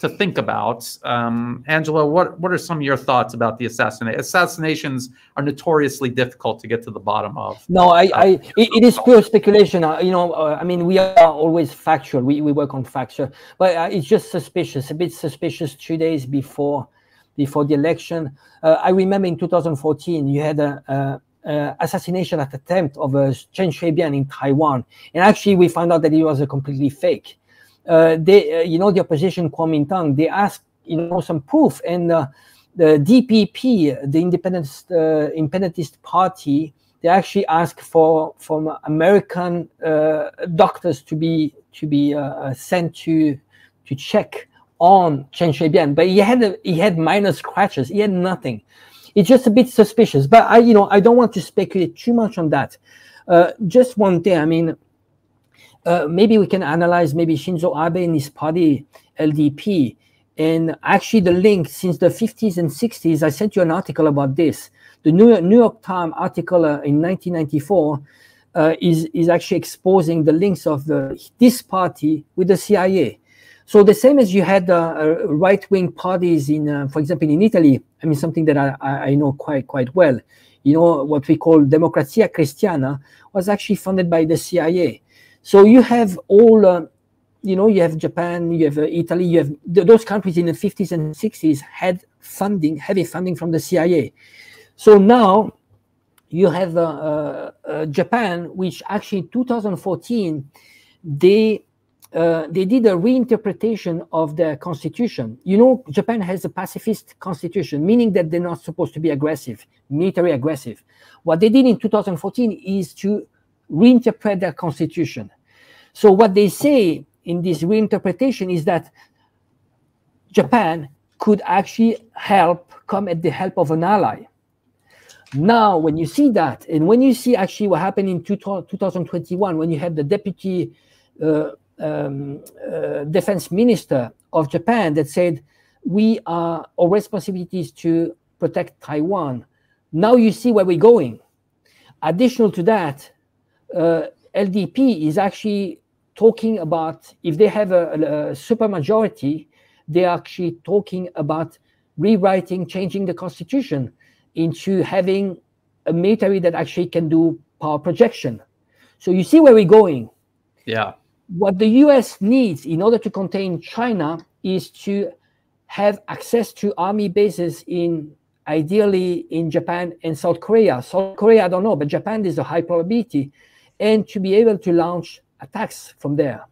to think about. Um, Angelo, what what are some of your thoughts about the assassination? Assassinations are notoriously difficult to get to the bottom of. No, I, I it, it is pure speculation. Uh, you know, uh, I mean, we are always factual. We we work on factual, but uh, it's just suspicious. A bit suspicious. Two days before before the election, uh, I remember in 2014 you had a. a uh, assassination attempt of uh, Chen Shui-bian in Taiwan, and actually we found out that it was a completely fake uh, they, uh, you know, the opposition Kuomintang, they asked, you know, some proof, and uh, the DPP, the Independence uh, Independentist Party, they actually asked for from American uh, doctors to be to be uh, sent to to check on Chen Shui-bian, but he had a, he had minor scratches. He had nothing. It's just a bit suspicious. But I, you know, I don't want to speculate too much on that. Uh, just one thing. I mean, uh, maybe we can analyze maybe Shinzo Abe and his party LDP. And actually, the link since the 50s and 60s, I sent you an article about this. The New York, New York Times article uh, in 1994 uh, is, is actually exposing the links of the, this party with the CIA. So the same as you had uh, uh right-wing parties in, uh, for example, in Italy. I mean, something that I, I know quite quite well. You know what we call Democrazia Cristiana was actually funded by the CIA. So you have all, uh, you know, you have Japan, you have uh, Italy, you have th those countries in the 50s and 60s had funding, heavy funding from the CIA. So now you have uh, uh, uh Japan, which actually in 2014 they uh, they did a reinterpretation of the constitution. You know, Japan has a pacifist constitution, meaning that they're not supposed to be aggressive, military aggressive. What they did in 2014 is to reinterpret their constitution. So what they say in this reinterpretation is that Japan could actually help come at the help of an ally. Now, when you see that, and when you see actually what happened in 2021, when you had the deputy uh, um, uh, defense minister of Japan that said, we are our responsibility is to protect Taiwan. Now you see where we're going. Additional to that, uh, LDP is actually talking about if they have a, a, a super majority, they're actually talking about rewriting, changing the constitution into having a military that actually can do power projection. So you see where we're going. Yeah. What the US needs in order to contain China is to have access to army bases in ideally in Japan and South Korea. South Korea, I don't know, but Japan is a high probability and to be able to launch attacks from there.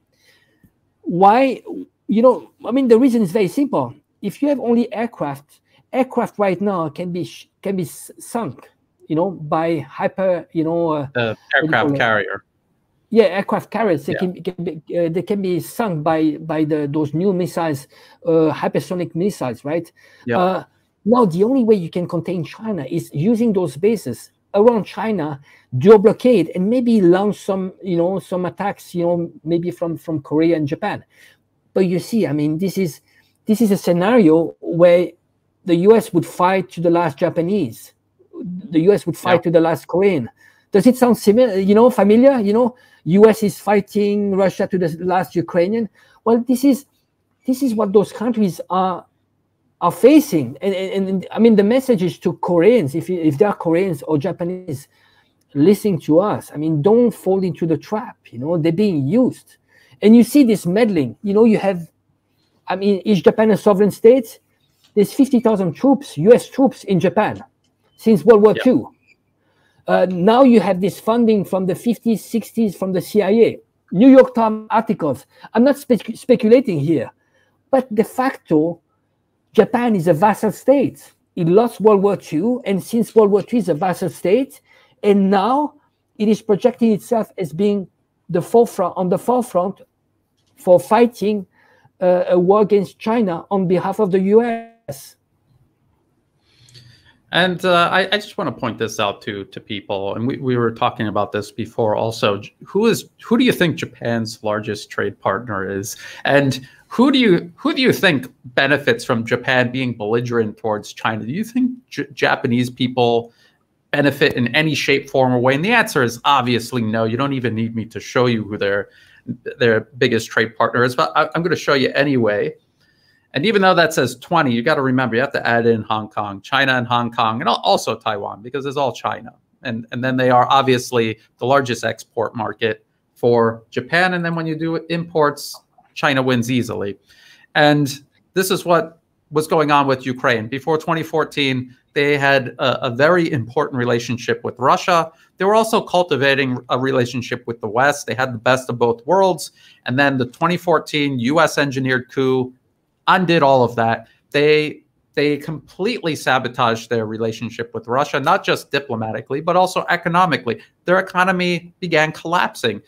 Why? You know, I mean, the reason is very simple. If you have only aircraft, aircraft right now can be can be sunk, you know, by hyper, you know, uh, uh, aircraft carrier. Yeah, aircraft carriers they yeah. can, can be uh, they can be sunk by by the those new missiles, uh, hypersonic missiles, right? Yeah. Uh, now the only way you can contain China is using those bases around China do a blockade and maybe launch some, you know, some attacks, you know, maybe from from Korea and Japan. But you see, I mean, this is this is a scenario where the U.S. would fight to the last Japanese. the US would fight yeah. to the last Korean. Does it sound similar? You know, familiar? You know, US is fighting Russia to the last Ukrainian. Well, this is this is what those countries are are facing. And, and, and I mean, the message is to Koreans, if if they are Koreans or Japanese, listening to us. I mean, don't fall into the trap. You know, they're being used, and you see this meddling. You know, you have, I mean, is Japan a sovereign state? There's fifty thousand troops, U.S. troops in Japan, since World War yeah. II. Uh, now you have this funding from the 50s, 60s from the CIA. New York Times articles. I'm not spe speculating here, but de facto, Japan is a vassal state. It lost World War II, and since World War II is a vassal state, and now it is projecting itself as being the forefront on the forefront for fighting uh, a war against China on behalf of the U.S. And uh, I, I, just want to point this out to to people, and we, we were talking about this before. Also, who is who do you think Japan's largest trade partner is, and who do you who do you think benefits from Japan being belligerent towards China? Do you think J Japanese people benefit in any shape, form, or way? And the answer is obviously no. You don't even need me to show you who their their biggest trade partner is, but I, I'm going to show you anyway. And even though that says 20, you got to remember you have to add in Hong Kong, China and Hong Kong, and also Taiwan because it's all China. And, and then they are obviously the largest export market for Japan. And then when you do imports, China wins easily. And this is what was going on with Ukraine. Before 2014, they had a, a, very important relationship with Russia. They were also cultivating a relationship with the West. They had the best of both worlds. And then the 2014 US engineered coup undid all of that. They they completely sabotaged their relationship with Russia, not just diplomatically, but also economically. Their economy began collapsing.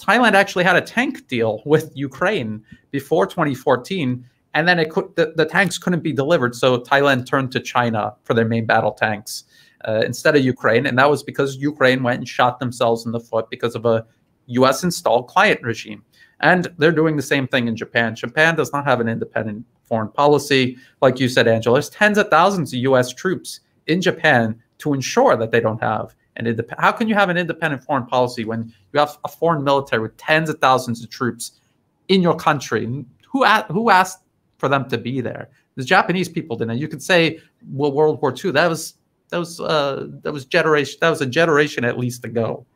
Thailand actually had a tank deal with Ukraine before 2014, and then it could the, the tanks couldn't be delivered, so Thailand turned to China for their main battle tanks uh, instead of Ukraine, and that was because Ukraine went and shot themselves in the foot because of a U.S. installed client regime. And they're doing the same thing in Japan. Japan does not have an independent foreign policy. Like you said, Angelo, there's tens of thousands of US troops in Japan to ensure that they don't have an independent. How can you have an independent foreign policy when you have a foreign military with tens of thousands of troops in your country? Who, who asked for them to be there? The Japanese people didn't. You could say, well, World War II, that was that was uh, that was generation that was a generation at least ago.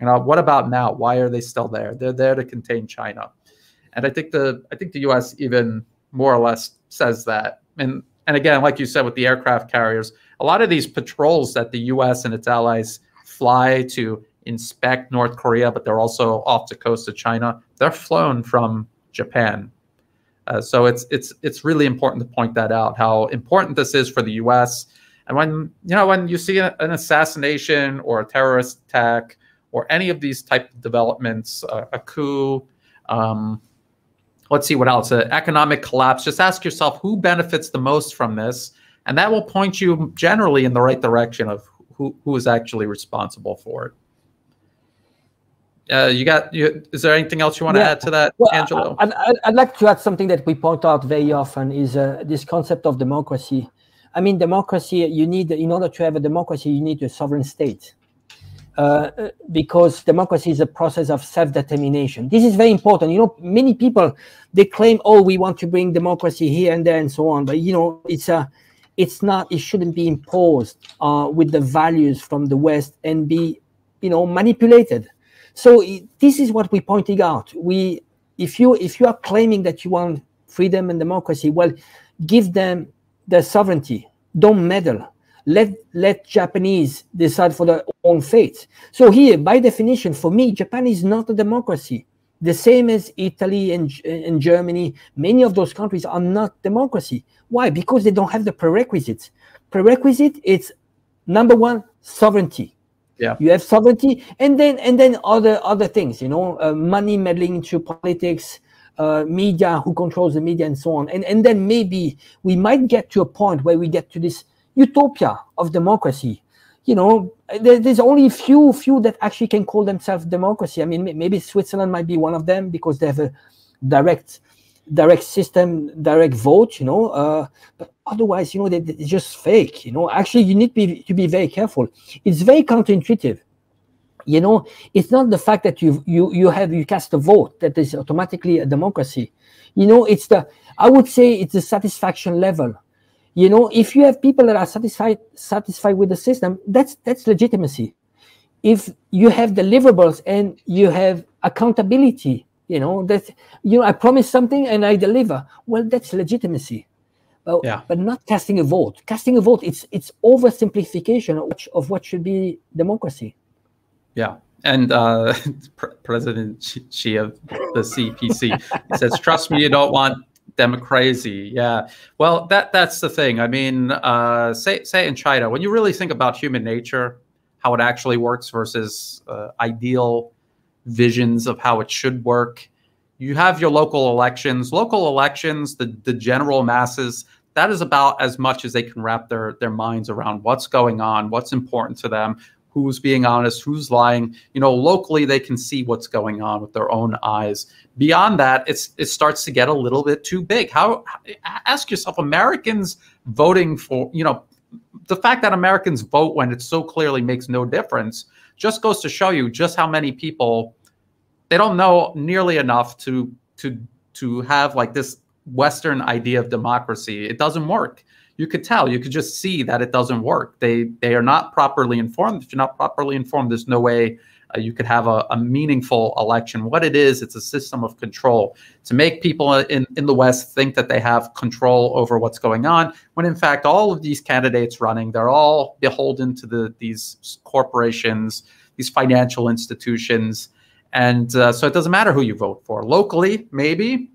You know, what about now? Why are they still there? They're there to contain China. And I think the I think the US even more or less says that. And and again, like you said with the aircraft carriers, a lot of these patrols that the US and its allies fly to inspect North Korea, but they're also off the coast of China, they're flown from Japan. Uh, so it's it's it's really important to point that out how important this is for the U.S. And when you know when you see an assassination or a terrorist attack or any of these type of developments, uh, a coup, um, let's see what else, uh, economic collapse, just ask yourself who benefits the most from this. And that will point you generally in the right direction of who, who is actually responsible for it. Uh, you got you, is there anything else you want yeah. to add to that well, angelo I, would like to add something that we point out very often is uh, this concept of democracy i mean democracy you need in order to have a democracy you need a sovereign state uh, because democracy is a process of self-determination. This is very important. You know, many people they claim, "Oh, we want to bring democracy here and there and so on," but you know, it's a, it's not. It shouldn't be imposed uh, with the values from the West and be, you know, manipulated. So this is what we're pointing out. We, if you if you are claiming that you want freedom and democracy, well, give them the sovereignty. Don't meddle let let Japanese decide for their own fate. So here, by definition, for me, Japan is not a democracy. The same as Italy and, and Germany, many of those countries are not democracy. Why? Because they don't have the prerequisites. Prerequisite it's number one, sovereignty. Yeah. You have sovereignty, and then and then other other things, you know, uh, money meddling into politics, uh, media, who controls the media, and so on. And and then maybe we might get to a point where we get to this utopia of democracy. You know, there's only few few that actually can call themselves democracy. I mean, maybe Switzerland might be one of them because they have a direct direct system, direct vote, you know. Uh, but otherwise, you know, they, it's just fake. You know, actually, you need to be, to be very careful. It's very counterintuitive. You know, it's not the fact that you you you have you cast a vote that is automatically a democracy. You know, it's the I would say it's the satisfaction level. You know, if you have people that are satisfied satisfied with the system, that's that's legitimacy. If you have deliverables and you have accountability, you know that you know I promise something and I deliver. Well, that's legitimacy. But, yeah. but not casting a vote. Casting a vote, it's it's oversimplification of what should be democracy. Yeah. And uh, President Xi of the CPC says, "Trust me, you don't want democracy." Yeah. Well, that that's the thing. I mean, uh, say say in China, when you really think about human nature, how it actually works versus uh, ideal visions of how it should work, you have your local elections. Local elections, the the general masses, that is about as much as they can wrap their their minds around what's going on, what's important to them, who's being honest, who's lying. You know, locally they can see what's going on with their own eyes. Beyond that, it's it starts to get a little bit too big. How ask yourself, Americans voting for, you know, the fact that Americans vote when it so clearly makes no difference just goes to show you just how many people they don't know nearly enough to to to have like this Western idea of democracy. It doesn't work you could tell you could just see that it doesn't work. They they are not properly informed. If you're not properly informed there's no way uh, you could have a, a, meaningful election. What it is it's a system of control to make people in, in the west think that they have control over what's going on when in fact all of these candidates running they're all beholden to the these corporations these financial institutions. And uh, so it doesn't matter who you vote for. Locally maybe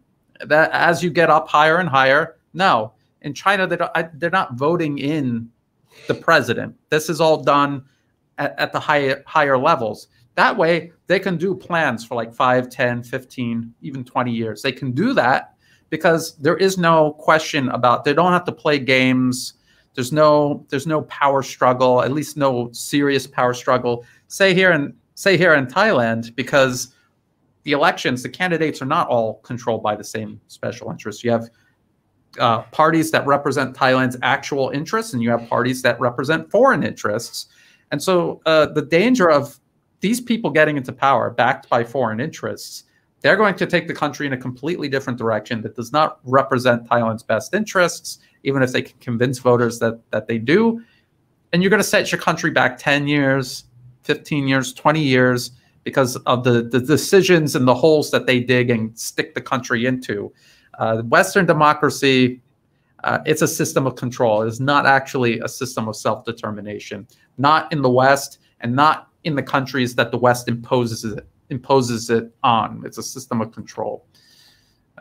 that as you get up higher and higher no in China, they don't, they're not voting in the president. This is all done at, at the higher higher levels. That way, they can do plans for like 5, 10, 15, even 20 years. They can do that because there is no question about they don't have to play games. There's no there's no power struggle, at least no serious power struggle. Say here in say here in Thailand, because the elections, the candidates are not all controlled by the same special interests. You have uh, parties that represent Thailand's actual interests, and you have parties that represent foreign interests. And so uh, the danger of these people getting into power backed by foreign interests, they're going to take the country in a completely different direction that does not represent Thailand's best interests, even if they can convince voters that that they do. And you're going to set your country back 10 years, 15 years, 20 years because of the, the decisions and the holes that they dig and stick the country into. Uh, Western democracy, uh, it's a system of control. It is not actually a system of self-determination. Not in the West, and not in the countries that the West imposes it imposes it on. It's a system of control.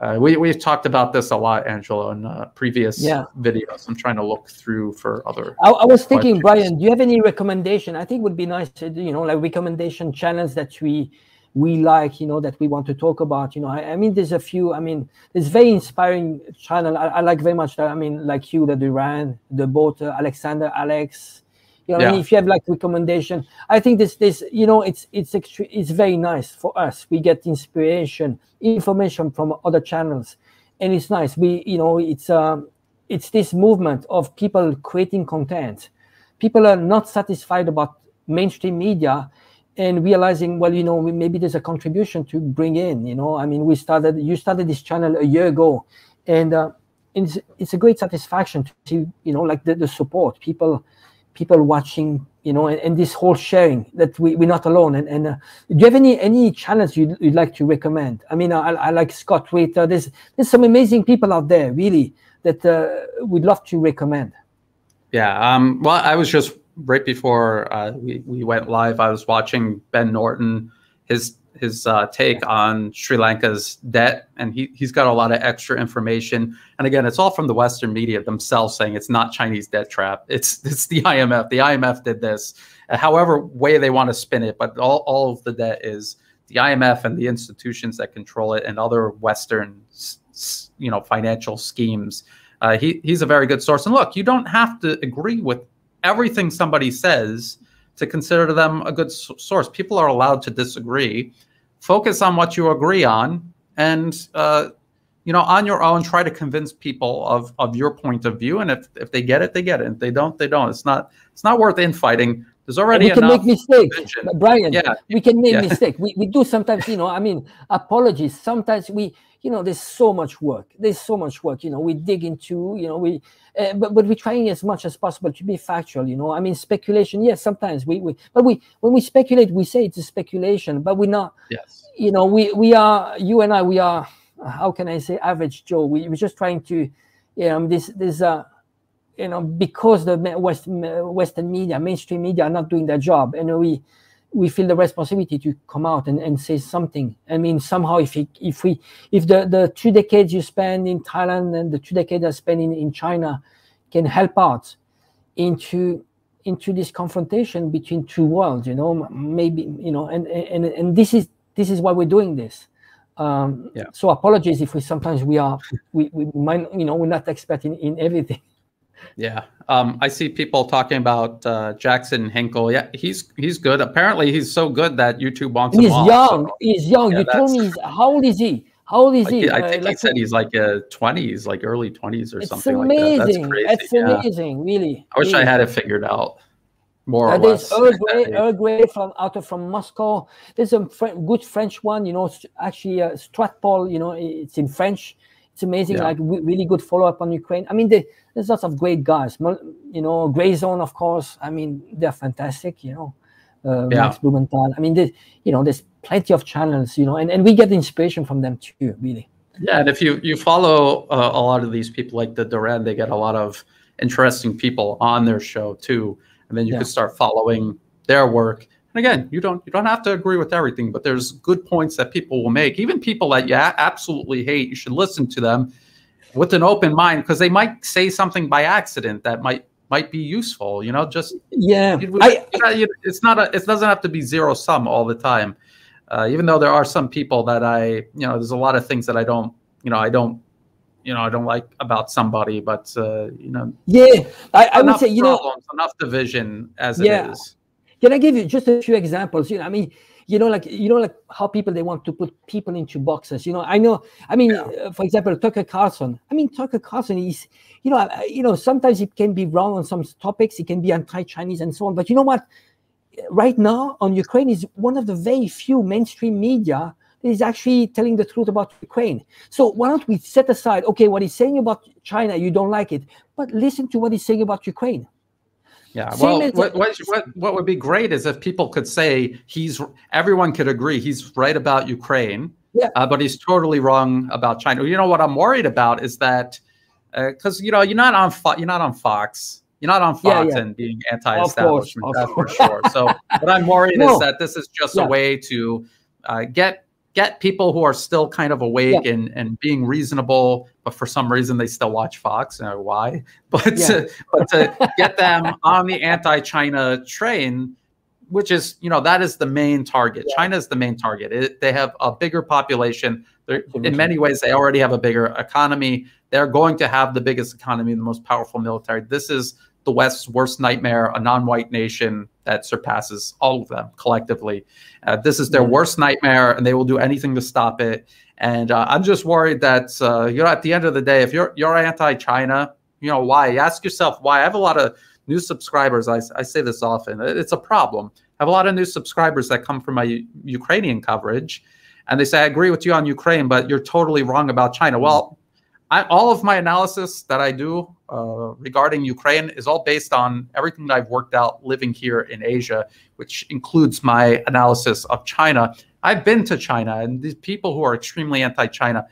Uh, we we've talked about this a lot, Angelo, in uh, previous yeah. videos. I'm trying to look through for other. I, I was thinking, Brian, do you have any recommendation? I think would be nice to you know like recommendation channels that we we like, you know, that we want to talk about. You know, I, I mean, there's a few. I mean, there's very inspiring channel. I, I like very much that. I mean, like you, the Duran, the boat, uh, Alexander, Alex. You know, yeah. I mean, if you have like recommendation, I think this this you know it's it's extre- it's very nice for us. We get inspiration, information from other channels, and it's nice. We you know it's um it's this movement of people creating content. People are not satisfied about mainstream media and realizing well you know maybe there's a contribution to bring in you know? I mean we started you started this channel a year ago and uh, it's, it's a great satisfaction to see you know like the, the support people people watching you know and, and this whole sharing that we, we're not alone. And, and uh, do you have any any channels you'd, you'd like to recommend? I mean i, I like scott Ritter. there's there's some amazing people out there really that uh, we'd love to recommend. Yeah um, well i was just right before uh, we, we went live, I was watching Ben Norton, his his uh, take on Sri Lanka's debt, and he he's got a lot of extra information. And again, it's all from the Western media themselves saying it's not Chinese debt trap. It's it's the IMF. The IMF did this, uh, however way they want to spin it. But all all of the debt is the IMF and the institutions that control it, and other Western you know financial schemes. Uh, he he's a very good source. And look, you don't have to agree with everything somebody says to consider them a good source. People are allowed to disagree. Focus on what you agree on, and uh, you know, on your own, try to convince people of of your point of view, and if if they get it, they get it. If they don't, they don't. It's not it's not worth infighting. There's already we can make mistakes. Brian. Yeah. we can make Yeah. mistakes. We we do sometimes. You know, I mean, apologies. Sometimes we, you know, there's so much work. There's so much work. You know, we dig into. You know, we, uh, but but we're trying as much as possible to be factual. You know, I mean, speculation. Yes, sometimes we we, but we when we speculate, we say it's a speculation, but we're not. Yes. you know we we are you and i we are how can i say average joe we, we're just trying to you know this this uh you know because the west western media mainstream media are not doing their job and we we feel the responsibility to come out and, and say something. I mean somehow if it, if we if the the two decades you spend in thailand and the two decades i spend in, in china can help out into into this confrontation between two worlds you know maybe you know and and and this is this is why we're doing this. Um Yeah. so apologies if we sometimes we are we, we might you know we're not expert in, in everything Yeah. Um, I see people talking about uh, Jackson Hinkle. Yeah, he's he's good. Apparently, he's so good that YouTube wants him he's off, young so- he's young Yeah, you told me he's, how old is he how old is Like, he I Uh, think he like, said he's like uh, 20s, like early 20s or it's something like that. amazing That's crazy. that's yeah. amazing really I wish I had it figured out more Uh, or there's less. Earl Grey from out of from Moscow. There's a Fre- good French one, you know. Actually, uh, Stratpol, you know, it's in French. It's amazing, Yeah. like re- really good follow up on Ukraine. I mean, there- there's lots of great guys. You know, Grey Zone, of course. I mean, they're fantastic. You know, uh, Yeah. Max Blumenthal. I mean, there's, you know, there's plenty of channels. You know, and, and we get inspiration from them too. Really. Yeah, and if you you follow uh, a lot of these people like the Duran, they get a lot of interesting people on their show too, and then you Yeah. could start following their work. And again, you don't you don't have to agree with everything, but there's good points that people will make. Even people that you absolutely hate, you should listen to them with an open mind because they might say something by accident that might might be useful. You know, just Yeah, you- I, you know, you- it's not a it doesn't have to be zero sum all the time uh, even though there are some people that i you know there's a lot of things that i don't you know i don't you know i don't like about somebody but uh, you know yeah, I, I would say, you know, enough division as Yeah. it is Can I give you just a few examples? You know, I mean, you know, like you know, like how people they want to put people into boxes. You know, I know. I mean, uh, for example, Tucker Carlson. I mean, Tucker Carlson is, you know, uh, you know, sometimes it can be wrong on some topics. It can be anti-Chinese and so on. But you know what? Right now, on Ukraine is one of the very few mainstream media that is actually telling the truth about Ukraine. So why don't we set aside, okay, what he's saying about China, you don't like it, but listen to what he's saying about Ukraine. Yeah Same well what, what, what, what would be great is if people could say he's everyone could agree he's right about ukraine Yeah. uh, but he's totally wrong about china you know what i'm worried about is that because you know you're not on Fo- you're not on fox you're not on fox yeah. and being anti-establishment of that's for course. sure so what i'm worried No. is that this is just Yeah. a way to uh, get get people who are still kind of awake and and being reasonable but for some reason they still watch fox uh, why? But Yeah. to, but to get them on the anti-china train which is you know that is the main target. Yeah. china is the main target. It, they have a bigger population. They're, in many ways they already have a bigger economy. They're going to have the biggest economy the most powerful military. This is the west's worst nightmare a non-white nation that surpasses all of them collectively. Uh, this is their worst nightmare and they will do anything to stop it. And uh, i'm just worried that uh, you know at the end of the day if you're you're anti-china you know why? Ask yourself why. I have a lot of new subscribers. I, I say this often. It's a problem. I have a lot of new subscribers that come from my ukrainian coverage and they say i agree with you on ukraine but you're totally wrong about china. Well I, all of my analysis that i do uh, regarding ukraine is all based on everything that i've worked out living here in asia which includes my analysis of china i've been to china and these people who are extremely anti-china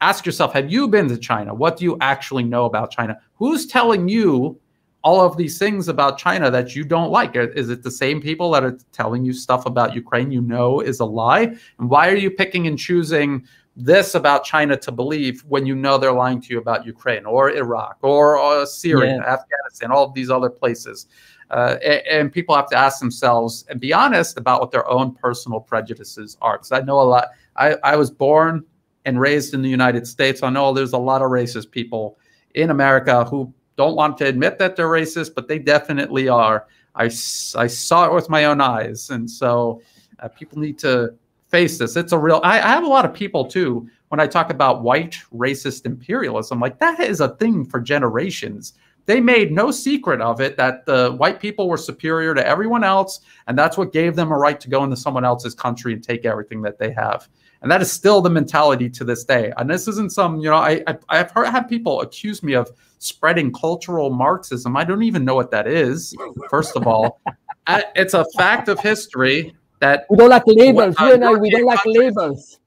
ask yourself have you been to china what do you actually know about china who's telling you all of these things about China that you don't like? Is it the same people that are telling you stuff about Ukraine you know is a lie? And why are you picking and choosing this about China to believe when you know they're lying to you about Ukraine or Iraq or uh, Syria, Yeah. Afghanistan, all of these other places? Uh, a- and, people have to ask themselves and be honest about what their own personal prejudices are. Because I know a lot. I, I was born and raised in the United States. I know there's a lot of racist people in America who don't want to admit that they're racist, but they definitely are. I, I saw it with my own eyes. And so uh, people need to face this. It's a real, I, I have a lot of people too. when I talk about white racist imperialism, like that is a thing for generations. They made no secret of it that the white people were superior to everyone else, and that's what gave them a right to go into someone else's country and take everything that they have. And that is still the mentality to this day. And this isn't some, you know, I, I have heard had people accuse me of spreading cultural Marxism. I don't even know what that is. First of all, it's a fact of history that we don't like labels. You and I, we don't like labels.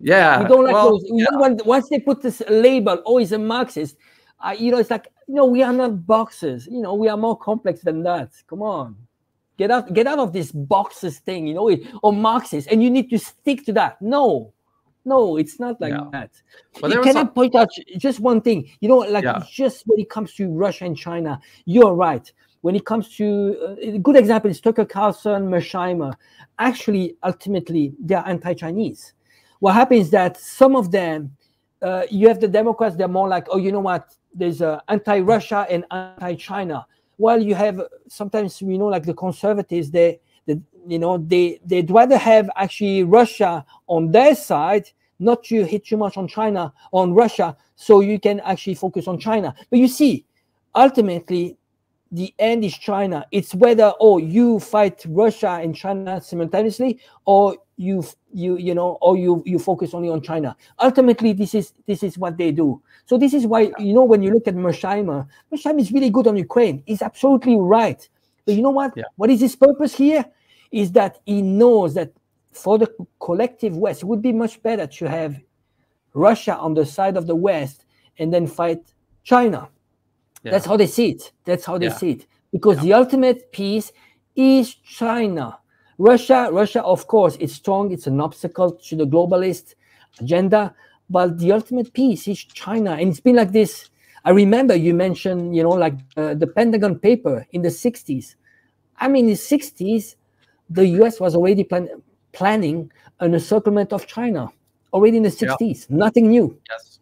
Yeah, we don't like well, those. Yeah. Don't, once they put this label, oh, he's a Marxist. Uh, you know, it's like you know, we are not boxes. You know, we are more complex than that. Come on, get out, get out of this boxes thing. You know, or Marxist, and you need to stick to that. No, no, it's not like yeah. that. But can some... I point out just one thing? You know, like yeah. just when it comes to Russia and China, you're right. When it comes to uh, a good example is Tucker Carlson, Mearsheimer. Actually, ultimately, they are anti-Chinese. What happens is that some of them, uh, you have the Democrats, they're more like, oh, you know what? There's uh, anti-Russia and anti-China. While you have sometimes, you know, like the conservatives, they, they you know, they they'd rather have actually Russia on their side, not to hit too much on China, on Russia, so you can actually focus on China. But you see, ultimately, the end is China. It's whether oh you fight Russia and China simultaneously, or you you you know, or you you focus only on China. Ultimately, this is this is what they do. So this is why you know when you look at Mearsheimer, Mearsheimer is really good on Ukraine. He's absolutely right. But you know what? Yeah. What is his purpose here? Is that he knows that for the collective West, it would be much better to have Russia on the side of the West and then fight China yeah. That's how they see it. That's how they yeah. see it. Because yeah. the ultimate peace is China. Russia, Russia, of course, it's strong. It's an obstacle to the globalist agenda. But the ultimate peace is China. And it's been like this. I remember you mentioned, you know, like uh, the Pentagon paper in the 60s. I mean, in the 60s, the US was already plan planning an encirclement of China already in the 60s. Nothing new. Yes,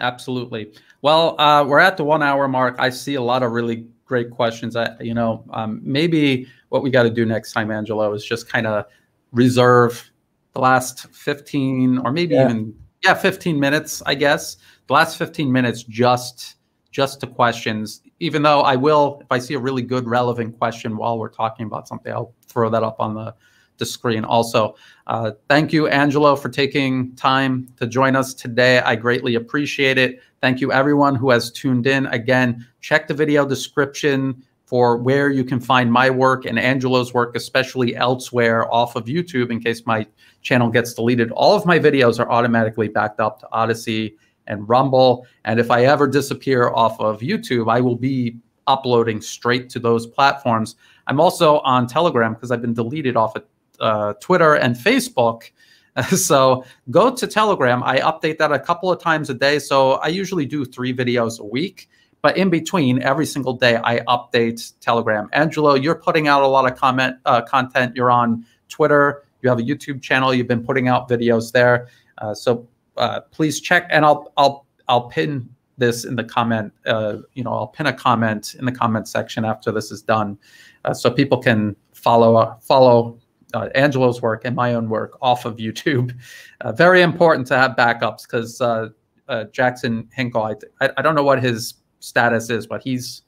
absolutely. Well, uh, we're at the one hour mark. I see a lot of really great questions. I, you know, um, maybe what we got to do next time, Angelo, is just kind of reserve the last 15 or maybe yeah. even yeah 15 minutes i guess the last 15 minutes just just to questions even though i will if i see a really good relevant question while we're talking about something i'll throw that up on the the screen also. Uh, thank you, Angelo, for taking time to join us today. I greatly appreciate it. Thank you, everyone who has tuned in. Again, check the video description for where you can find my work and Angelo's work, especially elsewhere off of YouTube in case my channel gets deleted. All of my videos are automatically backed up to Odysee and Rumble. And if I ever disappear off of YouTube, I will be uploading straight to those platforms. I'm also on Telegram because I've been deleted off of uh, Twitter and Facebook. so go to Telegram. I update that a couple of times a day. So I usually do three videos a week. But in between, every single day, I update Telegram. Angelo, you're putting out a lot of comment uh, content. You're on Twitter. You have a YouTube channel. You've been putting out videos there. Uh, so uh, please check, and I'll I'll I'll pin this in the comment. Uh, you know, I'll pin a comment in the comment section after this is done, uh, so people can follow follow uh, Angelo's work and my own work off of YouTube. Uh, very important to have backups because uh, uh, Jackson Hinkle, I, I don't know what his status is, but he's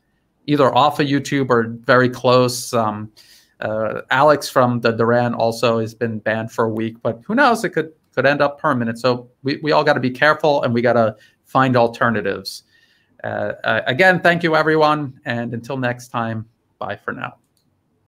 either off of YouTube or very close. Um, uh, Alex from the Duran also has been banned for a week, but who knows? It could could end up permanent. So we, we all got to be careful and we got to find alternatives. Uh, again, thank you, everyone. And until next time, bye for now.